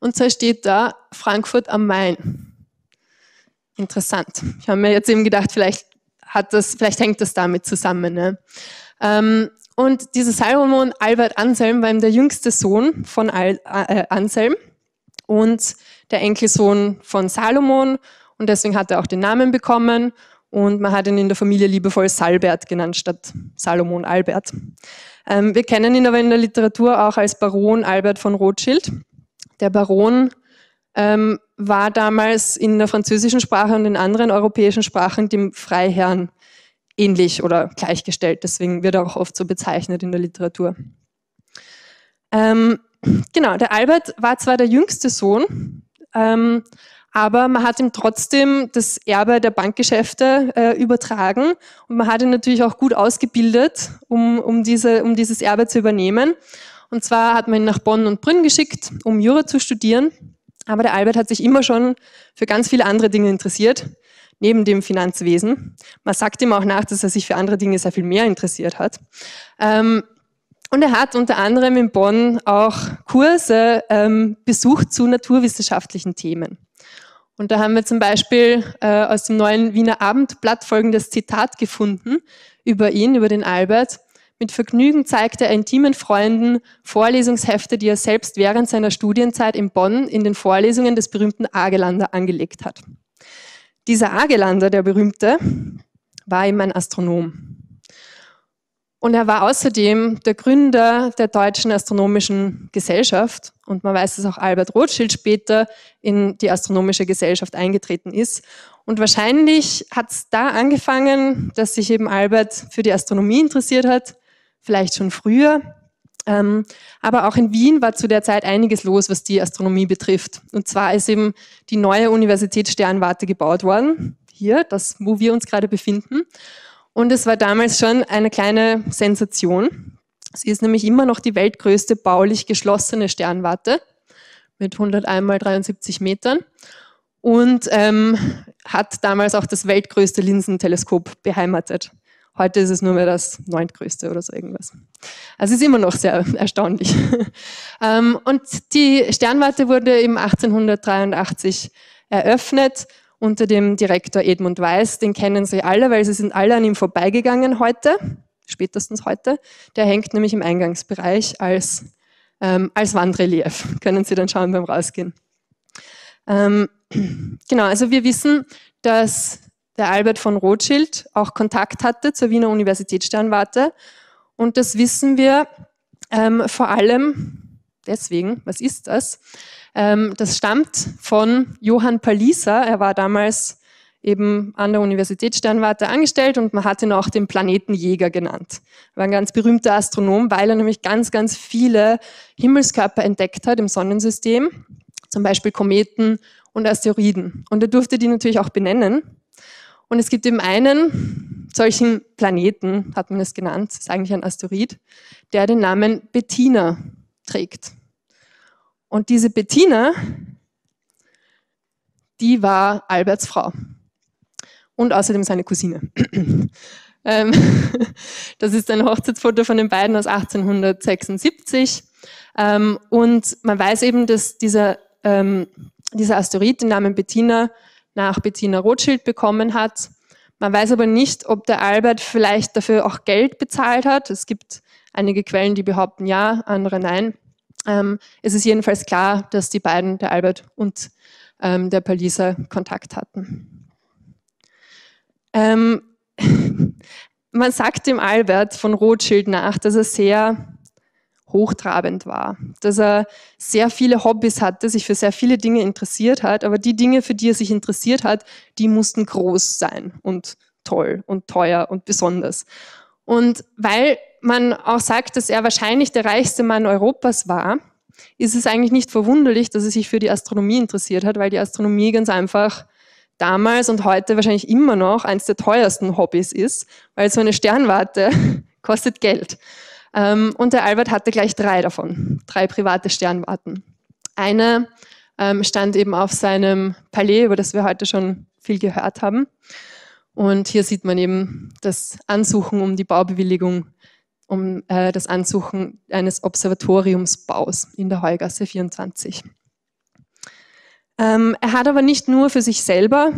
[SPEAKER 8] Und zwar steht da Frankfurt am Main. Interessant. Ich habe mir jetzt eben gedacht, vielleicht, hat das, vielleicht hängt das damit zusammen. Ne? Ähm, und dieser Salomon Albert Anselm war eben der jüngste Sohn von Al äh, Anselm und der Enkelsohn von Salomon. Und deswegen hat er auch den Namen bekommen. Und man hat ihn in der Familie liebevoll Salbert genannt, statt Salomon Albert. Ähm, wir kennen ihn aber in der Literatur auch als Baron Albert von Rothschild. Der Baron ähm, war damals in der französischen Sprache und in anderen europäischen Sprachen dem Freiherrn ähnlich oder gleichgestellt. Deswegen wird er auch oft so bezeichnet in der Literatur. Ähm, genau, der Albert war zwar der jüngste Sohn, ähm, aber man hat ihm trotzdem das Erbe der Bankgeschäfte äh, übertragen und man hat ihn natürlich auch gut ausgebildet, um, um, diese, um dieses Erbe zu übernehmen. Und zwar hat man ihn nach Bonn und Brünn geschickt, um Jura zu studieren. Aber der Albert hat sich immer schon für ganz viele andere Dinge interessiert neben dem Finanzwesen. Man sagt ihm auch nach, dass er sich für andere Dinge sehr viel mehr interessiert hat. Ähm, und er hat unter anderem in Bonn auch Kurse ähm, besucht zu naturwissenschaftlichen Themen. Und da haben wir zum Beispiel äh, aus dem neuen Wiener Abendblatt folgendes Zitat gefunden über ihn, über den Albert. Mit Vergnügen zeigte er intimen Freunden Vorlesungshefte, die er selbst während seiner Studienzeit in Bonn in den Vorlesungen des berühmten Agelander angelegt hat. Dieser Agelander, der berühmte, war eben ein Astronom. Und er war außerdem der Gründer der Deutschen Astronomischen Gesellschaft. Und man weiß, dass auch Albert Rothschild später in die Astronomische Gesellschaft eingetreten ist. Und wahrscheinlich hat es da angefangen, dass sich eben Albert für die Astronomie interessiert hat, vielleicht schon früher. Ähm, aber auch in Wien war zu der Zeit einiges los, was die Astronomie betrifft. Und zwar ist eben die neue Universität Sternwarte gebaut worden, hier, das, wo wir uns gerade befinden. Und es war damals schon eine kleine Sensation. Sie ist nämlich immer noch die weltgrößte baulich geschlossene Sternwarte mit 101 mal 73 Metern und ähm, hat damals auch das weltgrößte Linsenteleskop beheimatet. Heute ist es nur mehr das neuntgrößte oder so irgendwas. Also es ist immer noch sehr erstaunlich. [laughs] Ähm, und die Sternwarte wurde eben 1883 eröffnet unter dem Direktor Edmund Weiß. Den kennen Sie alle, weil Sie sind alle an ihm vorbeigegangen heute, spätestens heute. Der hängt nämlich im Eingangsbereich als, ähm, als Wandrelief. [laughs] Können Sie dann schauen beim Rausgehen. Ähm, [clears throat] genau, also wir wissen, dass der Albert von Rothschild auch Kontakt hatte zur Wiener Universitätssternwarte. Und das wissen wir ähm, vor allem deswegen, was ist das? Ähm, das stammt von Johann Palisa. Er war damals eben an der Universitätssternwarte angestellt und man hat ihn auch den Planetenjäger genannt. Er war ein ganz berühmter Astronom, weil er nämlich ganz, ganz viele Himmelskörper entdeckt hat im Sonnensystem, zum Beispiel Kometen und Asteroiden. Und er durfte die natürlich auch benennen. Und es gibt eben einen solchen Planeten, hat man es genannt, ist eigentlich ein Asteroid, der den Namen Bettina trägt. Und diese Bettina, die war Alberts Frau. Und außerdem seine Cousine. [clears throat] Ähm, [laughs] das ist ein Hochzeitsfoto von den beiden aus 1876. Ähm, und man weiß eben, dass dieser, ähm, dieser Asteroid den Namen Bettina nach Bettina Rothschild bekommen hat. Man weiß aber nicht, ob der Albert vielleicht dafür auch Geld bezahlt hat. Es gibt einige Quellen, die behaupten ja, andere nein. es ist jedenfalls klar, dass die beiden, der Albert und der Paliser, Kontakt hatten. Ähm, [laughs] man sagt dem Albert von Rothschild nach, dass er sehr hochtrabend war, dass er sehr viele Hobbys hatte, sich für sehr viele Dinge interessiert hat, aber die Dinge, für die er sich interessiert hat, die mussten groß sein und toll und teuer und besonders. Und weil man auch sagt, dass er wahrscheinlich der reichste Mann Europas war, ist es eigentlich nicht verwunderlich, dass er sich für die Astronomie interessiert hat, weil die Astronomie ganz einfach damals und heute wahrscheinlich immer noch eines der teuersten Hobbys ist, weil so eine Sternwarte [laughs] kostet Geld. Ähm, und der Albert hatte gleich drei davon, drei private Sternwarten. Eine ähm, stand eben auf seinem Palais, über das wir heute schon viel gehört haben. Und hier sieht man eben das Ansuchen um die Baubewilligung, um äh, das Ansuchen eines Observatoriumsbaus in der Heugasse 24. Ähm, er hat aber nicht nur für sich selber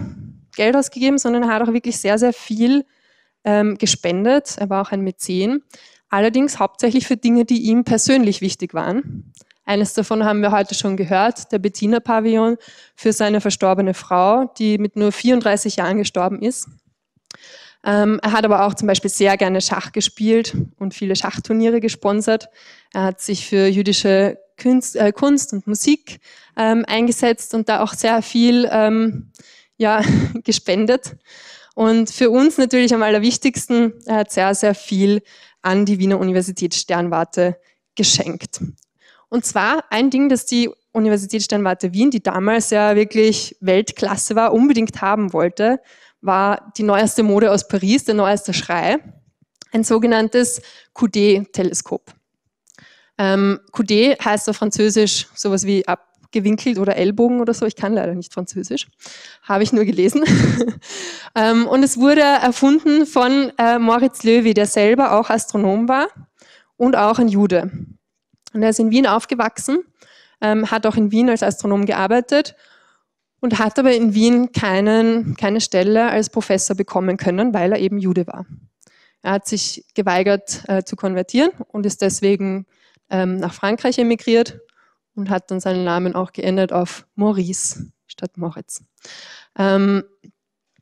[SPEAKER 8] Geld ausgegeben, sondern er hat auch wirklich sehr, sehr viel ähm, gespendet. Er war auch ein Mäzen. Allerdings hauptsächlich für Dinge, die ihm persönlich wichtig waren. Eines davon haben wir heute schon gehört, der Bettina-Pavillon für seine verstorbene Frau, die mit nur 34 Jahren gestorben ist. Ähm, er hat aber auch zum Beispiel sehr gerne Schach gespielt und viele Schachturniere gesponsert. Er hat sich für jüdische Kunst, äh, Kunst und Musik ähm, eingesetzt und da auch sehr viel ähm, ja, [laughs] gespendet. Und für uns natürlich am allerwichtigsten, er hat sehr, sehr viel an die Wiener Universität Sternwarte geschenkt. Und zwar ein Ding, das die Universität Sternwarte Wien, die damals ja wirklich Weltklasse war, unbedingt haben wollte, war die neueste Mode aus Paris, der neueste Schrei, ein sogenanntes Coudet-Teleskop. Ähm, Coudet heißt auf Französisch sowas wie abgewinkelt oder Ellbogen oder so. Ich kann leider nicht Französisch. Habe ich nur gelesen. [laughs] ähm, und es wurde erfunden von äh, Moritz Löwy, der selber auch Astronom war und auch ein Jude. Und er ist in Wien aufgewachsen, ähm, hat auch in Wien als Astronom gearbeitet und hat aber in Wien keinen, keine Stelle als Professor bekommen können, weil er eben Jude war. Er hat sich geweigert äh, zu konvertieren und ist deswegen ähm, nach Frankreich emigriert und hat dann seinen Namen auch geändert auf Maurice statt Moritz. Ähm,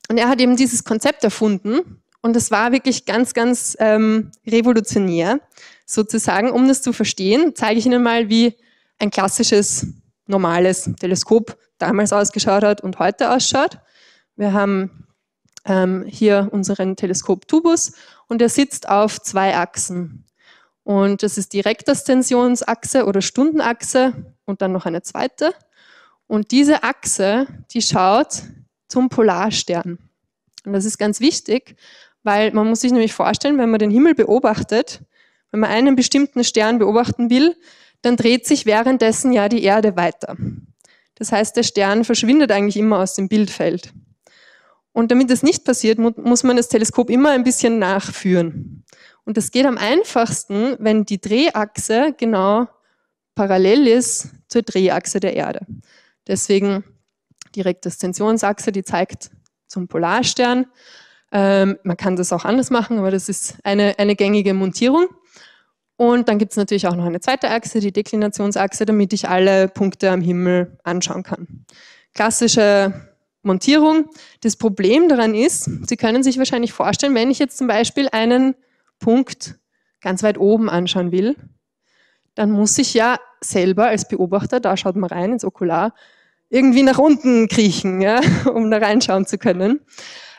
[SPEAKER 8] und er hat eben dieses Konzept erfunden und das war wirklich ganz, ganz ähm, revolutionär sozusagen. Um das zu verstehen, zeige ich Ihnen mal, wie ein klassisches, normales Teleskop damals ausgeschaut hat und heute ausschaut. Wir haben ähm, hier unseren Teleskop-Tubus und er sitzt auf zwei Achsen. Und das ist die Rektastensionsachse oder Stundenachse und dann noch eine zweite. Und diese Achse, die schaut zum Polarstern. Und das ist ganz wichtig, weil man muss sich nämlich vorstellen, wenn man den Himmel beobachtet, wenn man einen bestimmten Stern beobachten will, dann dreht sich währenddessen ja die Erde weiter. Das heißt, der Stern verschwindet eigentlich immer aus dem Bildfeld. Und damit das nicht passiert, muss man das Teleskop immer ein bisschen nachführen. Und das geht am einfachsten, wenn die Drehachse genau parallel ist zur Drehachse der Erde. Deswegen die Rektaszensionsachse, die zeigt zum Polarstern. Ähm, man kann das auch anders machen, aber das ist eine, eine gängige Montierung. Und dann gibt es natürlich auch noch eine zweite Achse, die Deklinationsachse, damit ich alle Punkte am Himmel anschauen kann. Klassische Montierung. Das Problem daran ist, Sie können sich wahrscheinlich vorstellen, wenn ich jetzt zum Beispiel einen Punkt ganz weit oben anschauen will, dann muss ich ja selber als Beobachter, da schaut man rein ins Okular, irgendwie nach unten kriechen, ja, [laughs] um da reinschauen zu können.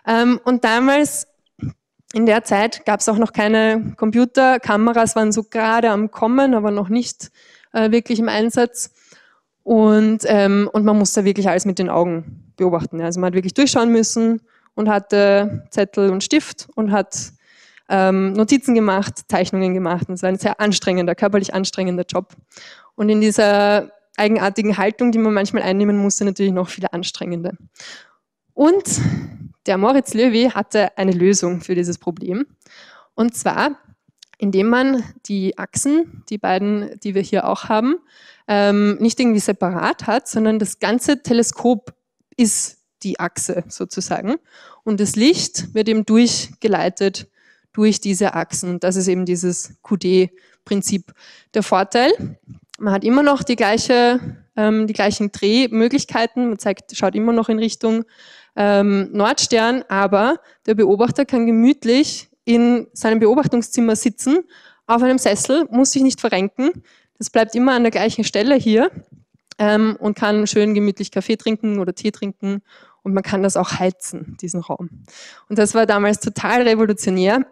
[SPEAKER 8] Ähm, und damals, in der Zeit, gab es auch noch keine Computer, Kameras waren so gerade am Kommen, aber noch nicht äh, wirklich im Einsatz. Und, ähm, und man musste wirklich alles mit den Augen beobachten. Also man hat wirklich durchschauen müssen und hatte Zettel und Stift und hat ähm, Notizen gemacht, Zeichnungen gemacht. Und es war ein sehr anstrengender, körperlich anstrengender Job. Und in dieser eigenartigen Haltung, die man manchmal einnehmen musste, natürlich noch viel anstrengender. Und der Moritz Löwy hatte eine Lösung für dieses Problem. Und zwar, indem man die Achsen, die beiden, die wir hier auch haben, ähm, nicht irgendwie separat hat, sondern das ganze Teleskop ist die Achse sozusagen. Und das Licht wird eben durchgeleitet durch diese Achsen. Das ist eben dieses QD-Prinzip. Der Vorteil, man hat immer noch die, gleiche, ähm, die gleichen Drehmöglichkeiten, man zeigt, schaut immer noch in Richtung ähm, Nordstern, aber der Beobachter kann gemütlich in seinem Beobachtungszimmer sitzen, auf einem Sessel, muss sich nicht verrenken. Das bleibt immer an der gleichen Stelle hier ähm, und kann schön gemütlich Kaffee trinken oder Tee trinken und man kann das auch heizen, diesen Raum. Und das war damals total revolutionär.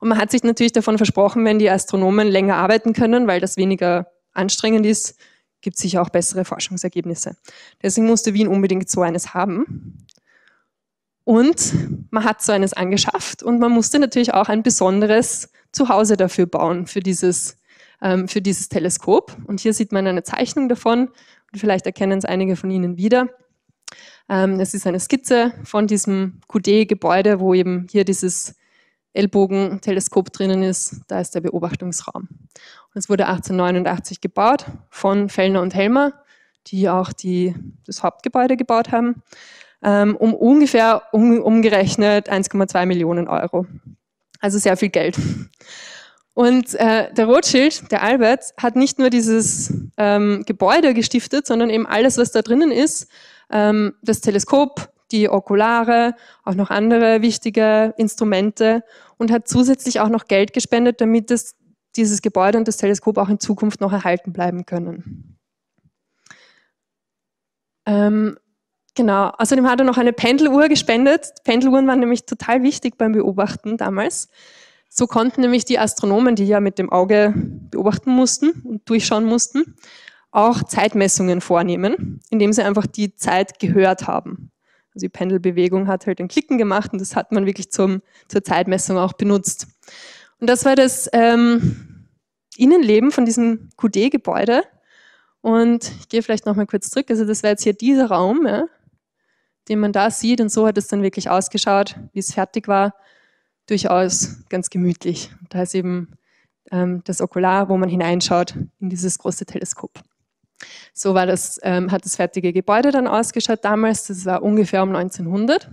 [SPEAKER 8] Und man hat sich natürlich davon versprochen, wenn die Astronomen länger arbeiten können, weil das weniger anstrengend ist, gibt es sicher auch bessere Forschungsergebnisse. Deswegen musste Wien unbedingt so eines haben. Und man hat so eines angeschafft und man musste natürlich auch ein besonderes Zuhause dafür bauen, für dieses, ähm, für dieses Teleskop. Und hier sieht man eine Zeichnung davon und vielleicht erkennen es einige von Ihnen wieder. Ähm, es ist eine Skizze von diesem QD-Gebäude, wo eben hier dieses Ellbogenteleskop drinnen ist. Da ist der Beobachtungsraum. Und es wurde 1889 gebaut von Fellner und Helmer, die auch die, das Hauptgebäude gebaut haben, ähm, um ungefähr um, umgerechnet 1,2 Millionen Euro. Also sehr viel Geld. Und äh, der Rothschild, der Albert, hat nicht nur dieses ähm, Gebäude gestiftet, sondern eben alles, was da drinnen ist, ähm, das Teleskop, die Okulare, auch noch andere wichtige Instrumente und hat zusätzlich auch noch Geld gespendet, damit es, dieses Gebäude und das Teleskop auch in Zukunft noch erhalten bleiben können. Ähm, genau, außerdem hat er noch eine Pendeluhr gespendet. Pendeluhren waren nämlich total wichtig beim Beobachten damals. So konnten nämlich die Astronomen, die ja mit dem Auge beobachten mussten und durchschauen mussten, auch Zeitmessungen vornehmen, indem sie einfach die Zeit gehört haben. Also die Pendelbewegung hat halt ein Klicken gemacht und das hat man wirklich zum, zur Zeitmessung auch benutzt. Und das war das ähm, Innenleben von diesem QD-Gebäude. Und ich gehe vielleicht nochmal kurz zurück. Also das war jetzt hier dieser Raum, ja, den man da sieht. Und so hat es dann wirklich ausgeschaut, wie es fertig war. Durchaus ganz gemütlich. Da ist eben ähm, das Okular, wo man hineinschaut in dieses große Teleskop. So war das, ähm, hat das fertige Gebäude dann ausgeschaut damals. Das war ungefähr um 1900.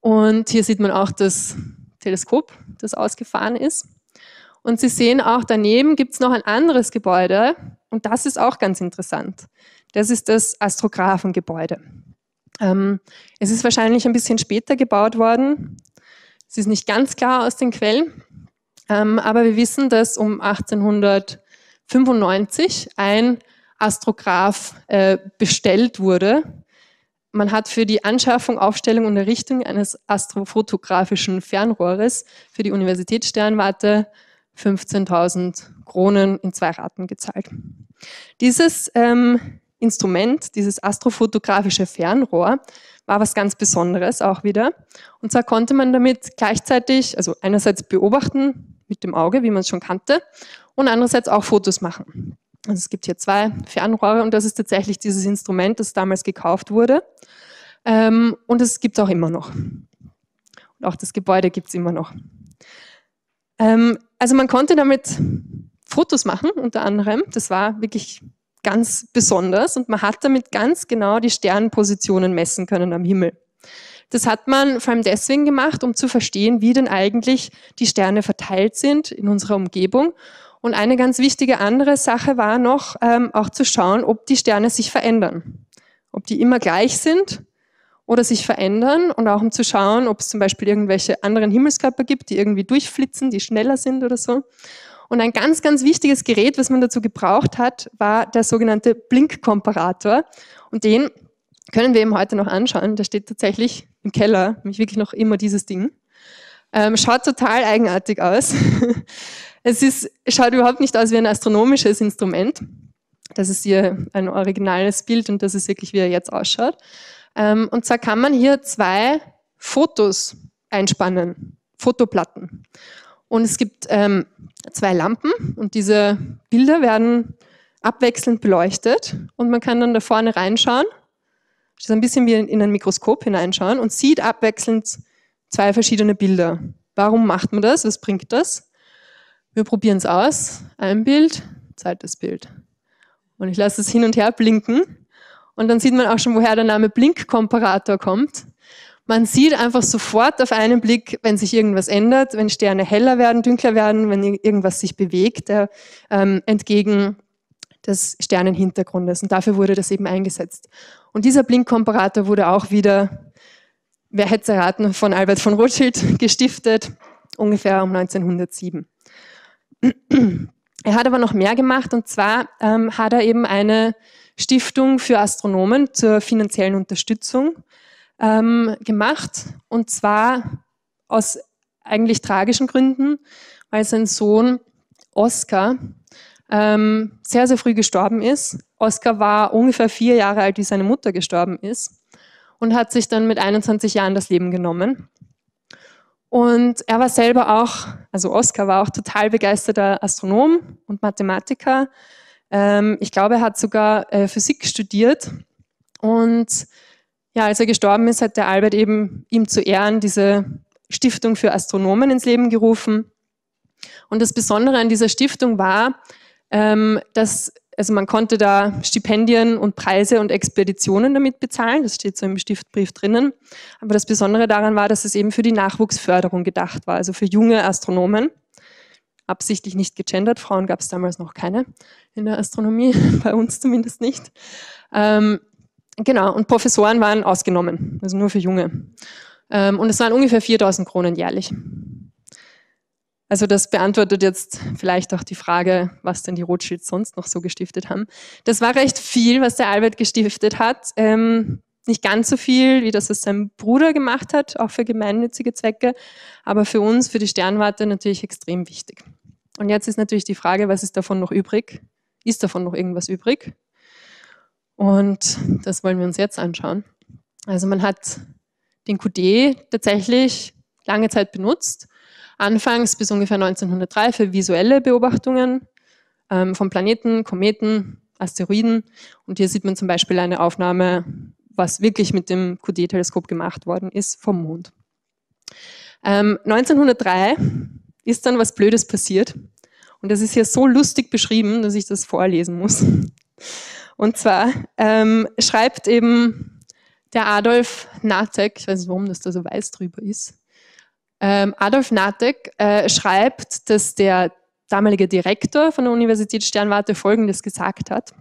[SPEAKER 8] Und hier sieht man auch das Teleskop, das ausgefahren ist. Und Sie sehen auch daneben gibt es noch ein anderes Gebäude und das ist auch ganz interessant. Das ist das Astrographengebäude. Ähm, es ist wahrscheinlich ein bisschen später gebaut worden. Es ist nicht ganz klar aus den Quellen, ähm, aber wir wissen, dass um 1895 ein Astrograph äh, bestellt wurde. Man hat für die Anschaffung, Aufstellung und Errichtung eines astrofotografischen Fernrohres für die Universitätssternwarte 15.000 Kronen in zwei Raten gezahlt. Dieses ähm, Instrument, dieses astrofotografische Fernrohr, war was ganz Besonderes auch wieder. Und zwar konnte man damit gleichzeitig, also einerseits beobachten mit dem Auge, wie man es schon kannte, und andererseits auch Fotos machen. Also es gibt hier zwei Fernrohre und das ist tatsächlich dieses Instrument, das damals gekauft wurde. Ähm, und es gibt es auch immer noch. Und auch das Gebäude gibt es immer noch. Ähm, also man konnte damit Fotos machen, unter anderem. Das war wirklich ganz besonders und man hat damit ganz genau die Sternpositionen messen können am Himmel. Das hat man vor allem deswegen gemacht, um zu verstehen, wie denn eigentlich die Sterne verteilt sind in unserer Umgebung und eine ganz wichtige andere Sache war noch, ähm, auch zu schauen, ob die Sterne sich verändern. Ob die immer gleich sind oder sich verändern und auch um zu schauen, ob es zum Beispiel irgendwelche anderen Himmelskörper gibt, die irgendwie durchflitzen, die schneller sind oder so. Und ein ganz, ganz wichtiges Gerät, was man dazu gebraucht hat, war der sogenannte Blinkkomparator. Und den können wir eben heute noch anschauen. Der steht tatsächlich im Keller, nämlich wirklich noch immer dieses Ding. Ähm, schaut total eigenartig aus. [laughs] Es ist, schaut überhaupt nicht aus wie ein astronomisches Instrument. Das ist hier ein originales Bild und das ist wirklich, wie er jetzt ausschaut. Ähm, und zwar kann man hier zwei Fotos einspannen, Fotoplatten. Und es gibt ähm, zwei Lampen und diese Bilder werden abwechselnd beleuchtet und man kann dann da vorne reinschauen. Das ist ein bisschen wie in ein Mikroskop hineinschauen und sieht abwechselnd zwei verschiedene Bilder. Warum macht man das? Was bringt das? Wir probieren es aus. Ein Bild, zweites Bild. Und ich lasse es hin und her blinken. Und dann sieht man auch schon, woher der Name Blinkkomparator kommt. Man sieht einfach sofort auf einen Blick, wenn sich irgendwas ändert, wenn Sterne heller werden, dunkler werden, wenn irgendwas sich bewegt, äh, entgegen des Sternenhintergrundes. Und dafür wurde das eben eingesetzt. Und dieser Blinkkomparator wurde auch wieder, wer hätte erraten, von Albert von Rothschild [laughs] gestiftet, ungefähr um 1907. Er hat aber noch mehr gemacht und zwar ähm, hat er eben eine Stiftung für Astronomen zur finanziellen Unterstützung ähm, gemacht und zwar aus eigentlich tragischen Gründen, weil sein Sohn Oskar ähm, sehr, sehr früh gestorben ist. Oskar war ungefähr vier Jahre alt, wie seine Mutter gestorben ist und hat sich dann mit 21 Jahren das Leben genommen. Und er war selber auch, also Oskar war auch total begeisterter Astronom und Mathematiker. Ähm, ich glaube, er hat sogar äh, Physik studiert. Und ja, als er gestorben ist, hat der Albert eben ihm zu Ehren diese Stiftung für Astronomen ins Leben gerufen. Und das Besondere an dieser Stiftung war, ähm, dass also man konnte da Stipendien und Preise und Expeditionen damit bezahlen, das steht so im Stiftbrief drinnen. Aber das Besondere daran war, dass es eben für die Nachwuchsförderung gedacht war, also für junge Astronomen. Absichtlich nicht gegendert, Frauen gab es damals noch keine in der Astronomie, [laughs] bei uns zumindest nicht. Ähm, genau, und Professoren waren ausgenommen, also nur für Junge. Ähm, und es waren ungefähr 4000 Kronen jährlich. Also das beantwortet jetzt vielleicht auch die Frage, was denn die Rothschilds sonst noch so gestiftet haben. Das war recht viel, was der Albert gestiftet hat. Ähm, nicht ganz so viel, wie das, was sein Bruder gemacht hat, auch für gemeinnützige Zwecke, aber für uns, für die Sternwarte natürlich extrem wichtig. Und jetzt ist natürlich die Frage, was ist davon noch übrig? Ist davon noch irgendwas übrig? Und das wollen wir uns jetzt anschauen. Also man hat den QD tatsächlich lange Zeit benutzt anfangs bis ungefähr 1903 für visuelle Beobachtungen ähm, von Planeten, Kometen, Asteroiden. Und hier sieht man zum Beispiel eine Aufnahme, was wirklich mit dem QD-Teleskop gemacht worden ist vom Mond. Ähm, 1903 ist dann was Blödes passiert. Und das ist hier so lustig beschrieben, dass ich das vorlesen muss. Und zwar ähm, schreibt eben der Adolf Natek, ich weiß nicht, warum das da so weiß drüber ist, ähm, Adolf Natek äh, schreibt, dass der damalige Direktor von der Universität Sternwarte Folgendes gesagt hat.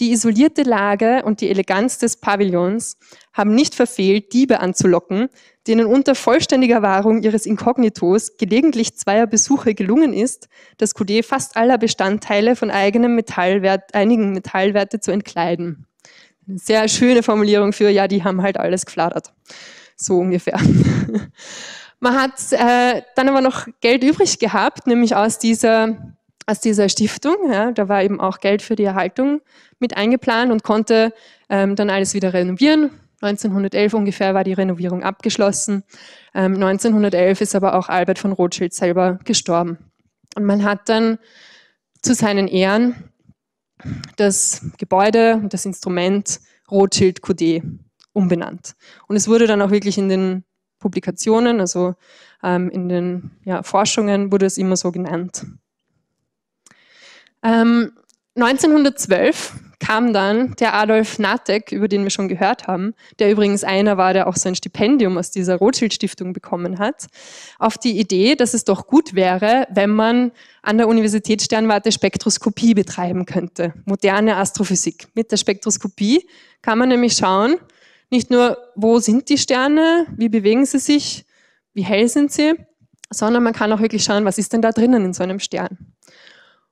[SPEAKER 8] Die isolierte Lage und die Eleganz des Pavillons haben nicht verfehlt, Diebe anzulocken, denen unter vollständiger Wahrung ihres Inkognitos gelegentlich zweier Besuche gelungen ist, das QD fast aller Bestandteile von eigenem Metallwert, einigen Metallwerte zu entkleiden. Sehr schöne Formulierung für, ja, die haben halt alles gefladert. So ungefähr. [laughs] Man hat äh, dann aber noch Geld übrig gehabt, nämlich aus dieser, aus dieser Stiftung. Ja, da war eben auch Geld für die Erhaltung mit eingeplant und konnte ähm, dann alles wieder renovieren. 1911 ungefähr war die Renovierung abgeschlossen. Ähm, 1911 ist aber auch Albert von Rothschild selber gestorben. Und man hat dann zu seinen Ehren das Gebäude und das Instrument Rothschild QD umbenannt. Und es wurde dann auch wirklich in den Publikationen, also ähm, in den ja, Forschungen wurde es immer so genannt. Ähm, 1912 kam dann der Adolf Natek, über den wir schon gehört haben, der übrigens einer war, der auch sein Stipendium aus dieser Rothschild-Stiftung bekommen hat, auf die Idee, dass es doch gut wäre, wenn man an der Universität Sternwarte Spektroskopie betreiben könnte, moderne Astrophysik. Mit der Spektroskopie kann man nämlich schauen, nicht nur, wo sind die Sterne, wie bewegen sie sich, wie hell sind sie, sondern man kann auch wirklich schauen, was ist denn da drinnen in so einem Stern.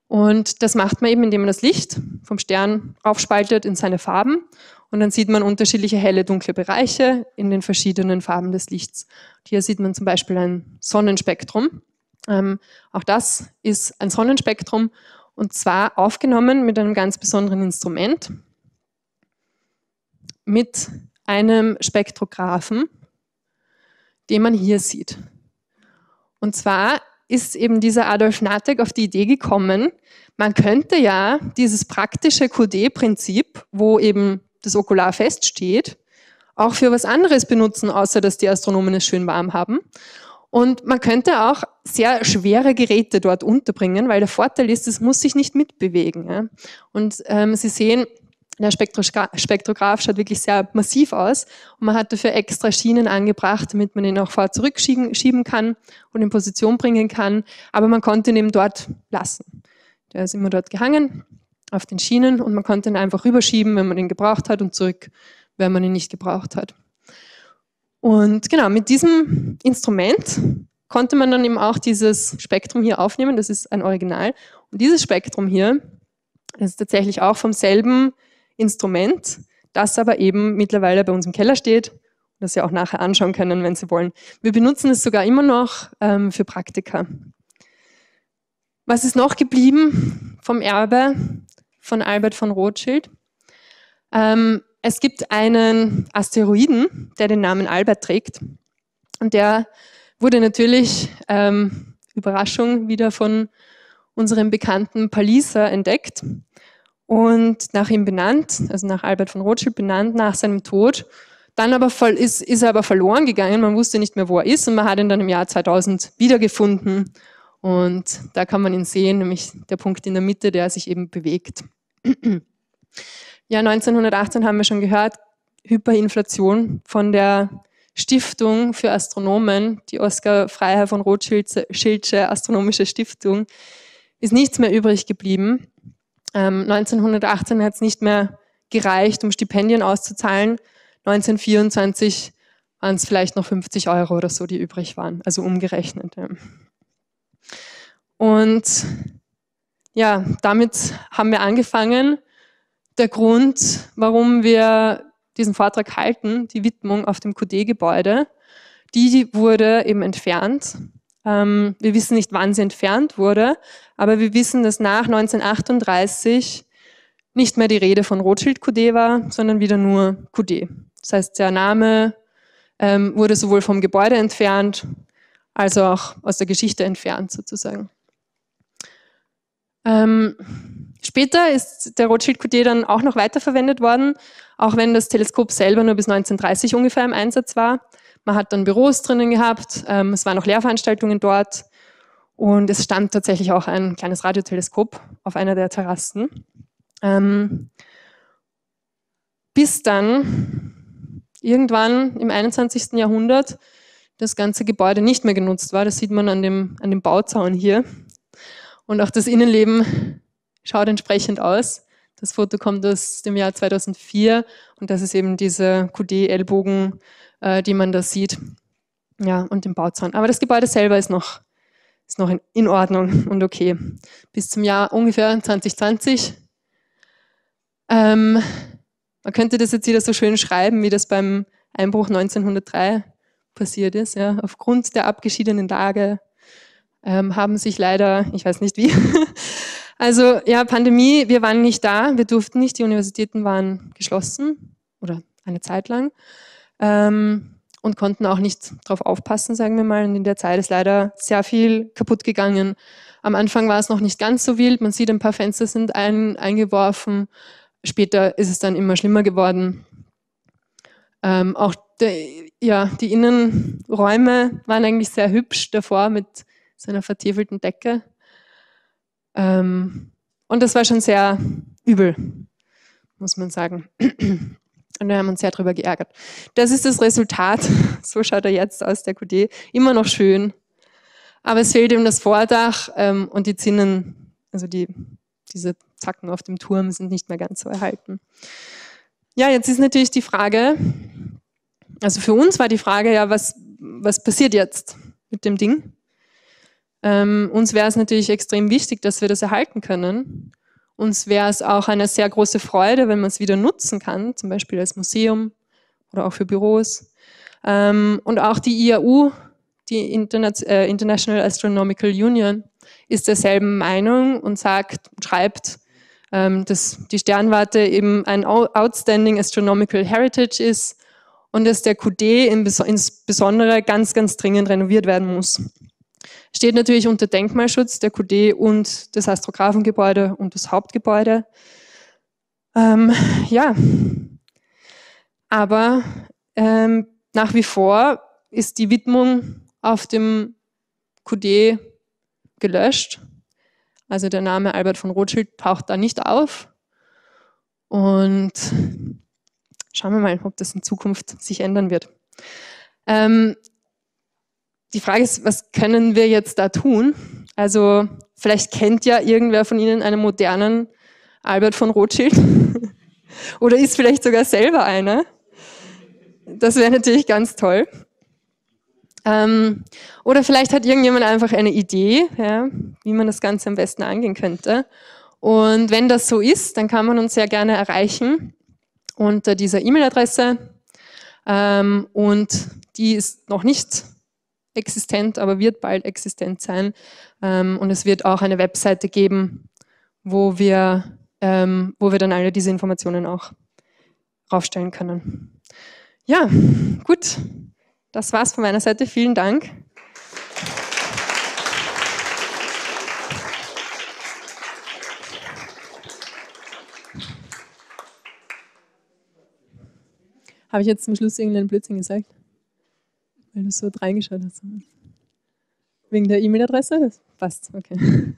[SPEAKER 8] Und das macht man eben, indem man das Licht vom Stern aufspaltet in seine Farben und dann sieht man unterschiedliche helle, dunkle Bereiche in den verschiedenen Farben des Lichts. Und hier sieht man zum Beispiel ein Sonnenspektrum. Ähm, auch das ist ein Sonnenspektrum und zwar aufgenommen mit einem ganz besonderen Instrument, mit einem Spektrographen, den man hier sieht. Und zwar ist eben dieser Adolf Natek auf die Idee gekommen, man könnte ja dieses praktische QD-Prinzip, wo eben das Okular feststeht, auch für was anderes benutzen, außer dass die Astronomen es schön warm haben. Und man könnte auch sehr schwere Geräte dort unterbringen, weil der Vorteil ist, es muss sich nicht mitbewegen. Und ähm, Sie sehen, der Spektrograph schaut wirklich sehr massiv aus und man hat dafür extra Schienen angebracht, damit man ihn auch vor zurück schieben kann und in Position bringen kann. Aber man konnte ihn eben dort lassen. Der ist immer dort gehangen auf den Schienen und man konnte ihn einfach rüberschieben, wenn man ihn gebraucht hat und zurück, wenn man ihn nicht gebraucht hat. Und genau, mit diesem Instrument konnte man dann eben auch dieses Spektrum hier aufnehmen. Das ist ein Original. Und dieses Spektrum hier ist tatsächlich auch vom selben Instrument, das aber eben mittlerweile bei uns im Keller steht das Sie auch nachher anschauen können, wenn Sie wollen. Wir benutzen es sogar immer noch ähm, für Praktika. Was ist noch geblieben vom Erbe von Albert von Rothschild? Ähm, es gibt einen Asteroiden, der den Namen Albert trägt. Und der wurde natürlich, ähm, Überraschung, wieder von unserem bekannten Palliser entdeckt und nach ihm benannt, also nach Albert von Rothschild benannt, nach seinem Tod. Dann aber voll, ist, ist er aber verloren gegangen, man wusste nicht mehr, wo er ist und man hat ihn dann im Jahr 2000 wiedergefunden. Und da kann man ihn sehen, nämlich der Punkt in der Mitte, der sich eben bewegt. Ja, 1918 haben wir schon gehört, Hyperinflation von der Stiftung für Astronomen, die Oskar Freiherr von Rothschildsche Astronomische Stiftung, ist nichts mehr übrig geblieben. Ähm, 1918 hat es nicht mehr gereicht, um Stipendien auszuzahlen. 1924 waren es vielleicht noch 50 Euro oder so, die übrig waren, also umgerechnet. Ja. Und ja, damit haben wir angefangen der Grund, warum wir diesen Vortrag halten, die Widmung auf dem QD-Gebäude. Die wurde eben entfernt. Ähm, wir wissen nicht, wann sie entfernt wurde, aber wir wissen, dass nach 1938 nicht mehr die Rede von Rothschild QD war, sondern wieder nur QD. Das heißt, der Name ähm, wurde sowohl vom Gebäude entfernt, als auch aus der Geschichte entfernt sozusagen. Ähm, Später ist der Rothschild QT dann auch noch weiterverwendet worden, auch wenn das Teleskop selber nur bis 1930 ungefähr im Einsatz war. Man hat dann Büros drinnen gehabt, ähm, es waren auch Lehrveranstaltungen dort und es stand tatsächlich auch ein kleines Radioteleskop auf einer der Terrassen. Ähm, bis dann irgendwann im 21. Jahrhundert das ganze Gebäude nicht mehr genutzt war. Das sieht man an dem, an dem Bauzaun hier. Und auch das Innenleben schaut entsprechend aus. Das Foto kommt aus dem Jahr 2004 und das ist eben diese QD-Ellbogen, äh, die man da sieht. Ja, und den Bauzaun. Aber das Gebäude selber ist noch, ist noch in, in Ordnung [laughs] und okay. Bis zum Jahr ungefähr 2020. Ähm, man könnte das jetzt wieder so schön schreiben, wie das beim Einbruch 1903 passiert ist. Ja. Aufgrund der abgeschiedenen Lage ähm, haben sich leider, ich weiß nicht wie, [laughs] Also ja, Pandemie, wir waren nicht da, wir durften nicht, die Universitäten waren geschlossen oder eine Zeit lang ähm, und konnten auch nicht darauf aufpassen, sagen wir mal. Und in der Zeit ist leider sehr viel kaputt gegangen. Am Anfang war es noch nicht ganz so wild, man sieht, ein paar Fenster sind ein, eingeworfen. Später ist es dann immer schlimmer geworden. Ähm, auch der, ja, die Innenräume waren eigentlich sehr hübsch davor mit so einer vertiefelten Decke. Ähm, und das war schon sehr übel, muss man sagen. Und wir haben uns sehr darüber geärgert. Das ist das Resultat. [laughs] So schaut er jetzt aus, der QD. Immer noch schön. Aber es fehlt ihm das Vordach ähm, und die Zinnen, also die, diese Zacken auf dem Turm sind nicht mehr ganz so erhalten. Ja, jetzt ist natürlich die Frage, also für uns war die Frage ja, was, was passiert jetzt mit dem Ding? Ähm, uns wäre es natürlich extrem wichtig, dass wir das erhalten können. Uns wäre es auch eine sehr große Freude, wenn man es wieder nutzen kann, zum Beispiel als Museum oder auch für Büros. Ähm, und auch die IAU, die äh, International Astronomical Union, ist derselben Meinung und sagt, schreibt, ähm, dass die Sternwarte eben ein Outstanding Astronomical Heritage ist und dass der QD insbesondere ganz, ganz dringend renoviert werden muss. Steht natürlich unter Denkmalschutz der QD und das Astrographengebäude und das Hauptgebäude. Ähm, ja, aber ähm, nach wie vor ist die Widmung auf dem QD gelöscht. Also der Name Albert von Rothschild taucht da nicht auf. Und schauen wir mal, ob das in Zukunft sich ändern wird. Ähm, die Frage ist, was können wir jetzt da tun? Also vielleicht kennt ja irgendwer von Ihnen einen modernen Albert von Rothschild [laughs] oder ist vielleicht sogar selber einer. Das wäre natürlich ganz toll. Ähm, oder vielleicht hat irgendjemand einfach eine Idee, ja, wie man das Ganze am besten angehen könnte. Und wenn das so ist, dann kann man uns sehr gerne erreichen unter dieser E-Mail-Adresse. Ähm, und die ist noch nicht existent, aber wird bald existent sein. Ähm, und es wird auch eine Webseite geben, wo wir, ähm, wo wir dann alle diese Informationen auch raufstellen können. Ja, gut. Das war's von meiner Seite. Vielen Dank. Habe ich jetzt zum Schluss irgendeinen Blödsinn gesagt? Weil du so reingeschaut hast. Wegen der E-Mail-Adresse? Passt, okay.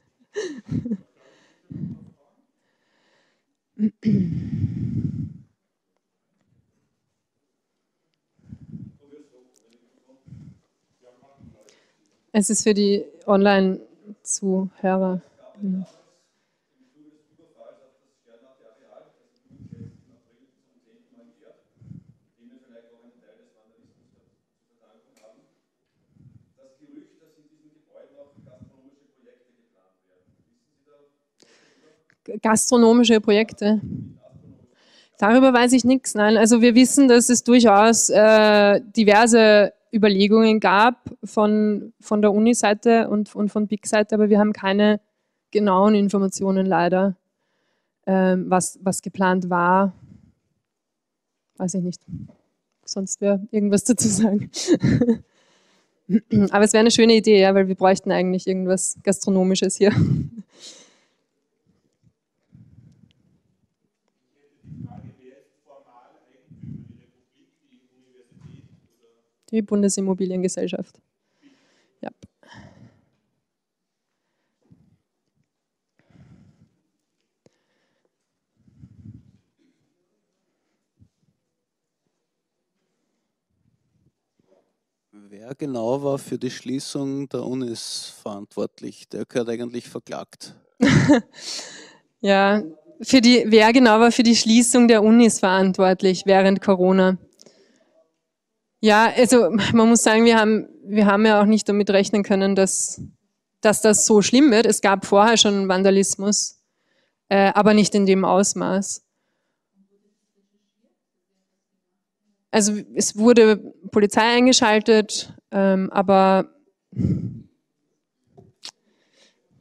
[SPEAKER 8] Es ist für die Online-Zuhörer. Gastronomische Projekte. Darüber weiß ich nichts. Nein, also wir wissen, dass es durchaus äh, diverse Überlegungen gab von, von der Uni-Seite und, und von BIG-Seite, aber wir haben keine genauen Informationen leider, ähm, was, was geplant war. Weiß ich nicht. Sonst wäre irgendwas dazu sagen. [laughs] aber es wäre eine schöne Idee, ja, weil wir bräuchten eigentlich irgendwas Gastronomisches hier. Die Bundesimmobiliengesellschaft. Ja.
[SPEAKER 5] Wer genau war für die Schließung der Unis verantwortlich? Der gehört eigentlich verklagt. [laughs]
[SPEAKER 8] ja, für die, wer genau war für die Schließung der Unis verantwortlich während Corona? Ja, also man muss sagen, wir haben, wir haben ja auch nicht damit rechnen können, dass, dass das so schlimm wird. Es gab vorher schon Vandalismus, äh, aber nicht in dem Ausmaß. Also es wurde Polizei eingeschaltet, ähm, aber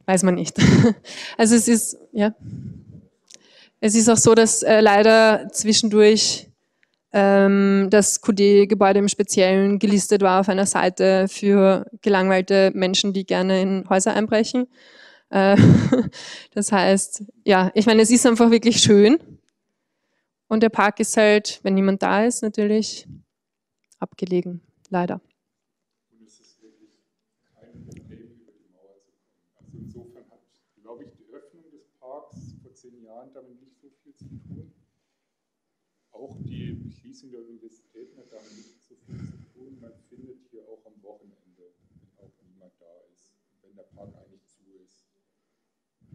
[SPEAKER 8] weiß man nicht. [laughs] Also es ist, ja, es ist auch so, dass äh, leider zwischendurch ähm, das QD-Gebäude im Speziellen gelistet war auf einer Seite für gelangweilte Menschen, die gerne in Häuser einbrechen. Äh, [laughs] das heißt, ja, ich meine, es ist einfach wirklich schön. Und der Park ist halt, wenn niemand da ist, natürlich abgelegen, leider.
[SPEAKER 1] Und es ist wirklich kein Problem, über die Mauer zu kommen. Also insofern hat, glaube ich, die Öffnung des Parks vor zehn Jahren damit nicht so viel zu tun. Auch die Schließung der Universitäten hat damit nicht so viel zu tun. Man findet hier auch am Wochenende, wenn auch niemand da ist, wenn der Park eigentlich zu ist.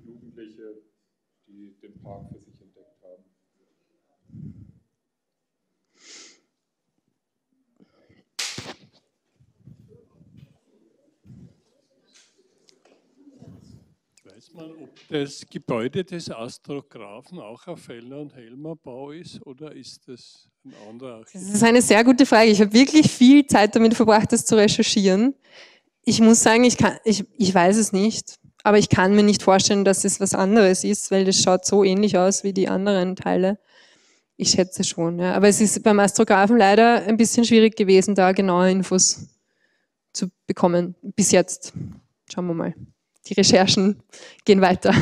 [SPEAKER 1] Jugendliche, die den Park für sich entdeckt haben.
[SPEAKER 4] Weiß man, ob das Gebäude des Astrographen auch auf Fellner und Helmer Bau ist oder ist das ein anderer Architekt?
[SPEAKER 8] Das ist eine sehr gute Frage. Ich habe wirklich viel Zeit damit verbracht, das zu recherchieren. Ich muss sagen, ich, kann, ich, ich weiß es nicht. Aber ich kann mir nicht vorstellen, dass es was anderes ist, weil das schaut so ähnlich aus wie die anderen Teile. Ich schätze schon. Ja. Aber es ist beim Astrographen leider ein bisschen schwierig gewesen, da genaue Infos zu bekommen. Bis jetzt. schauen wir mal. Die Recherchen gehen weiter.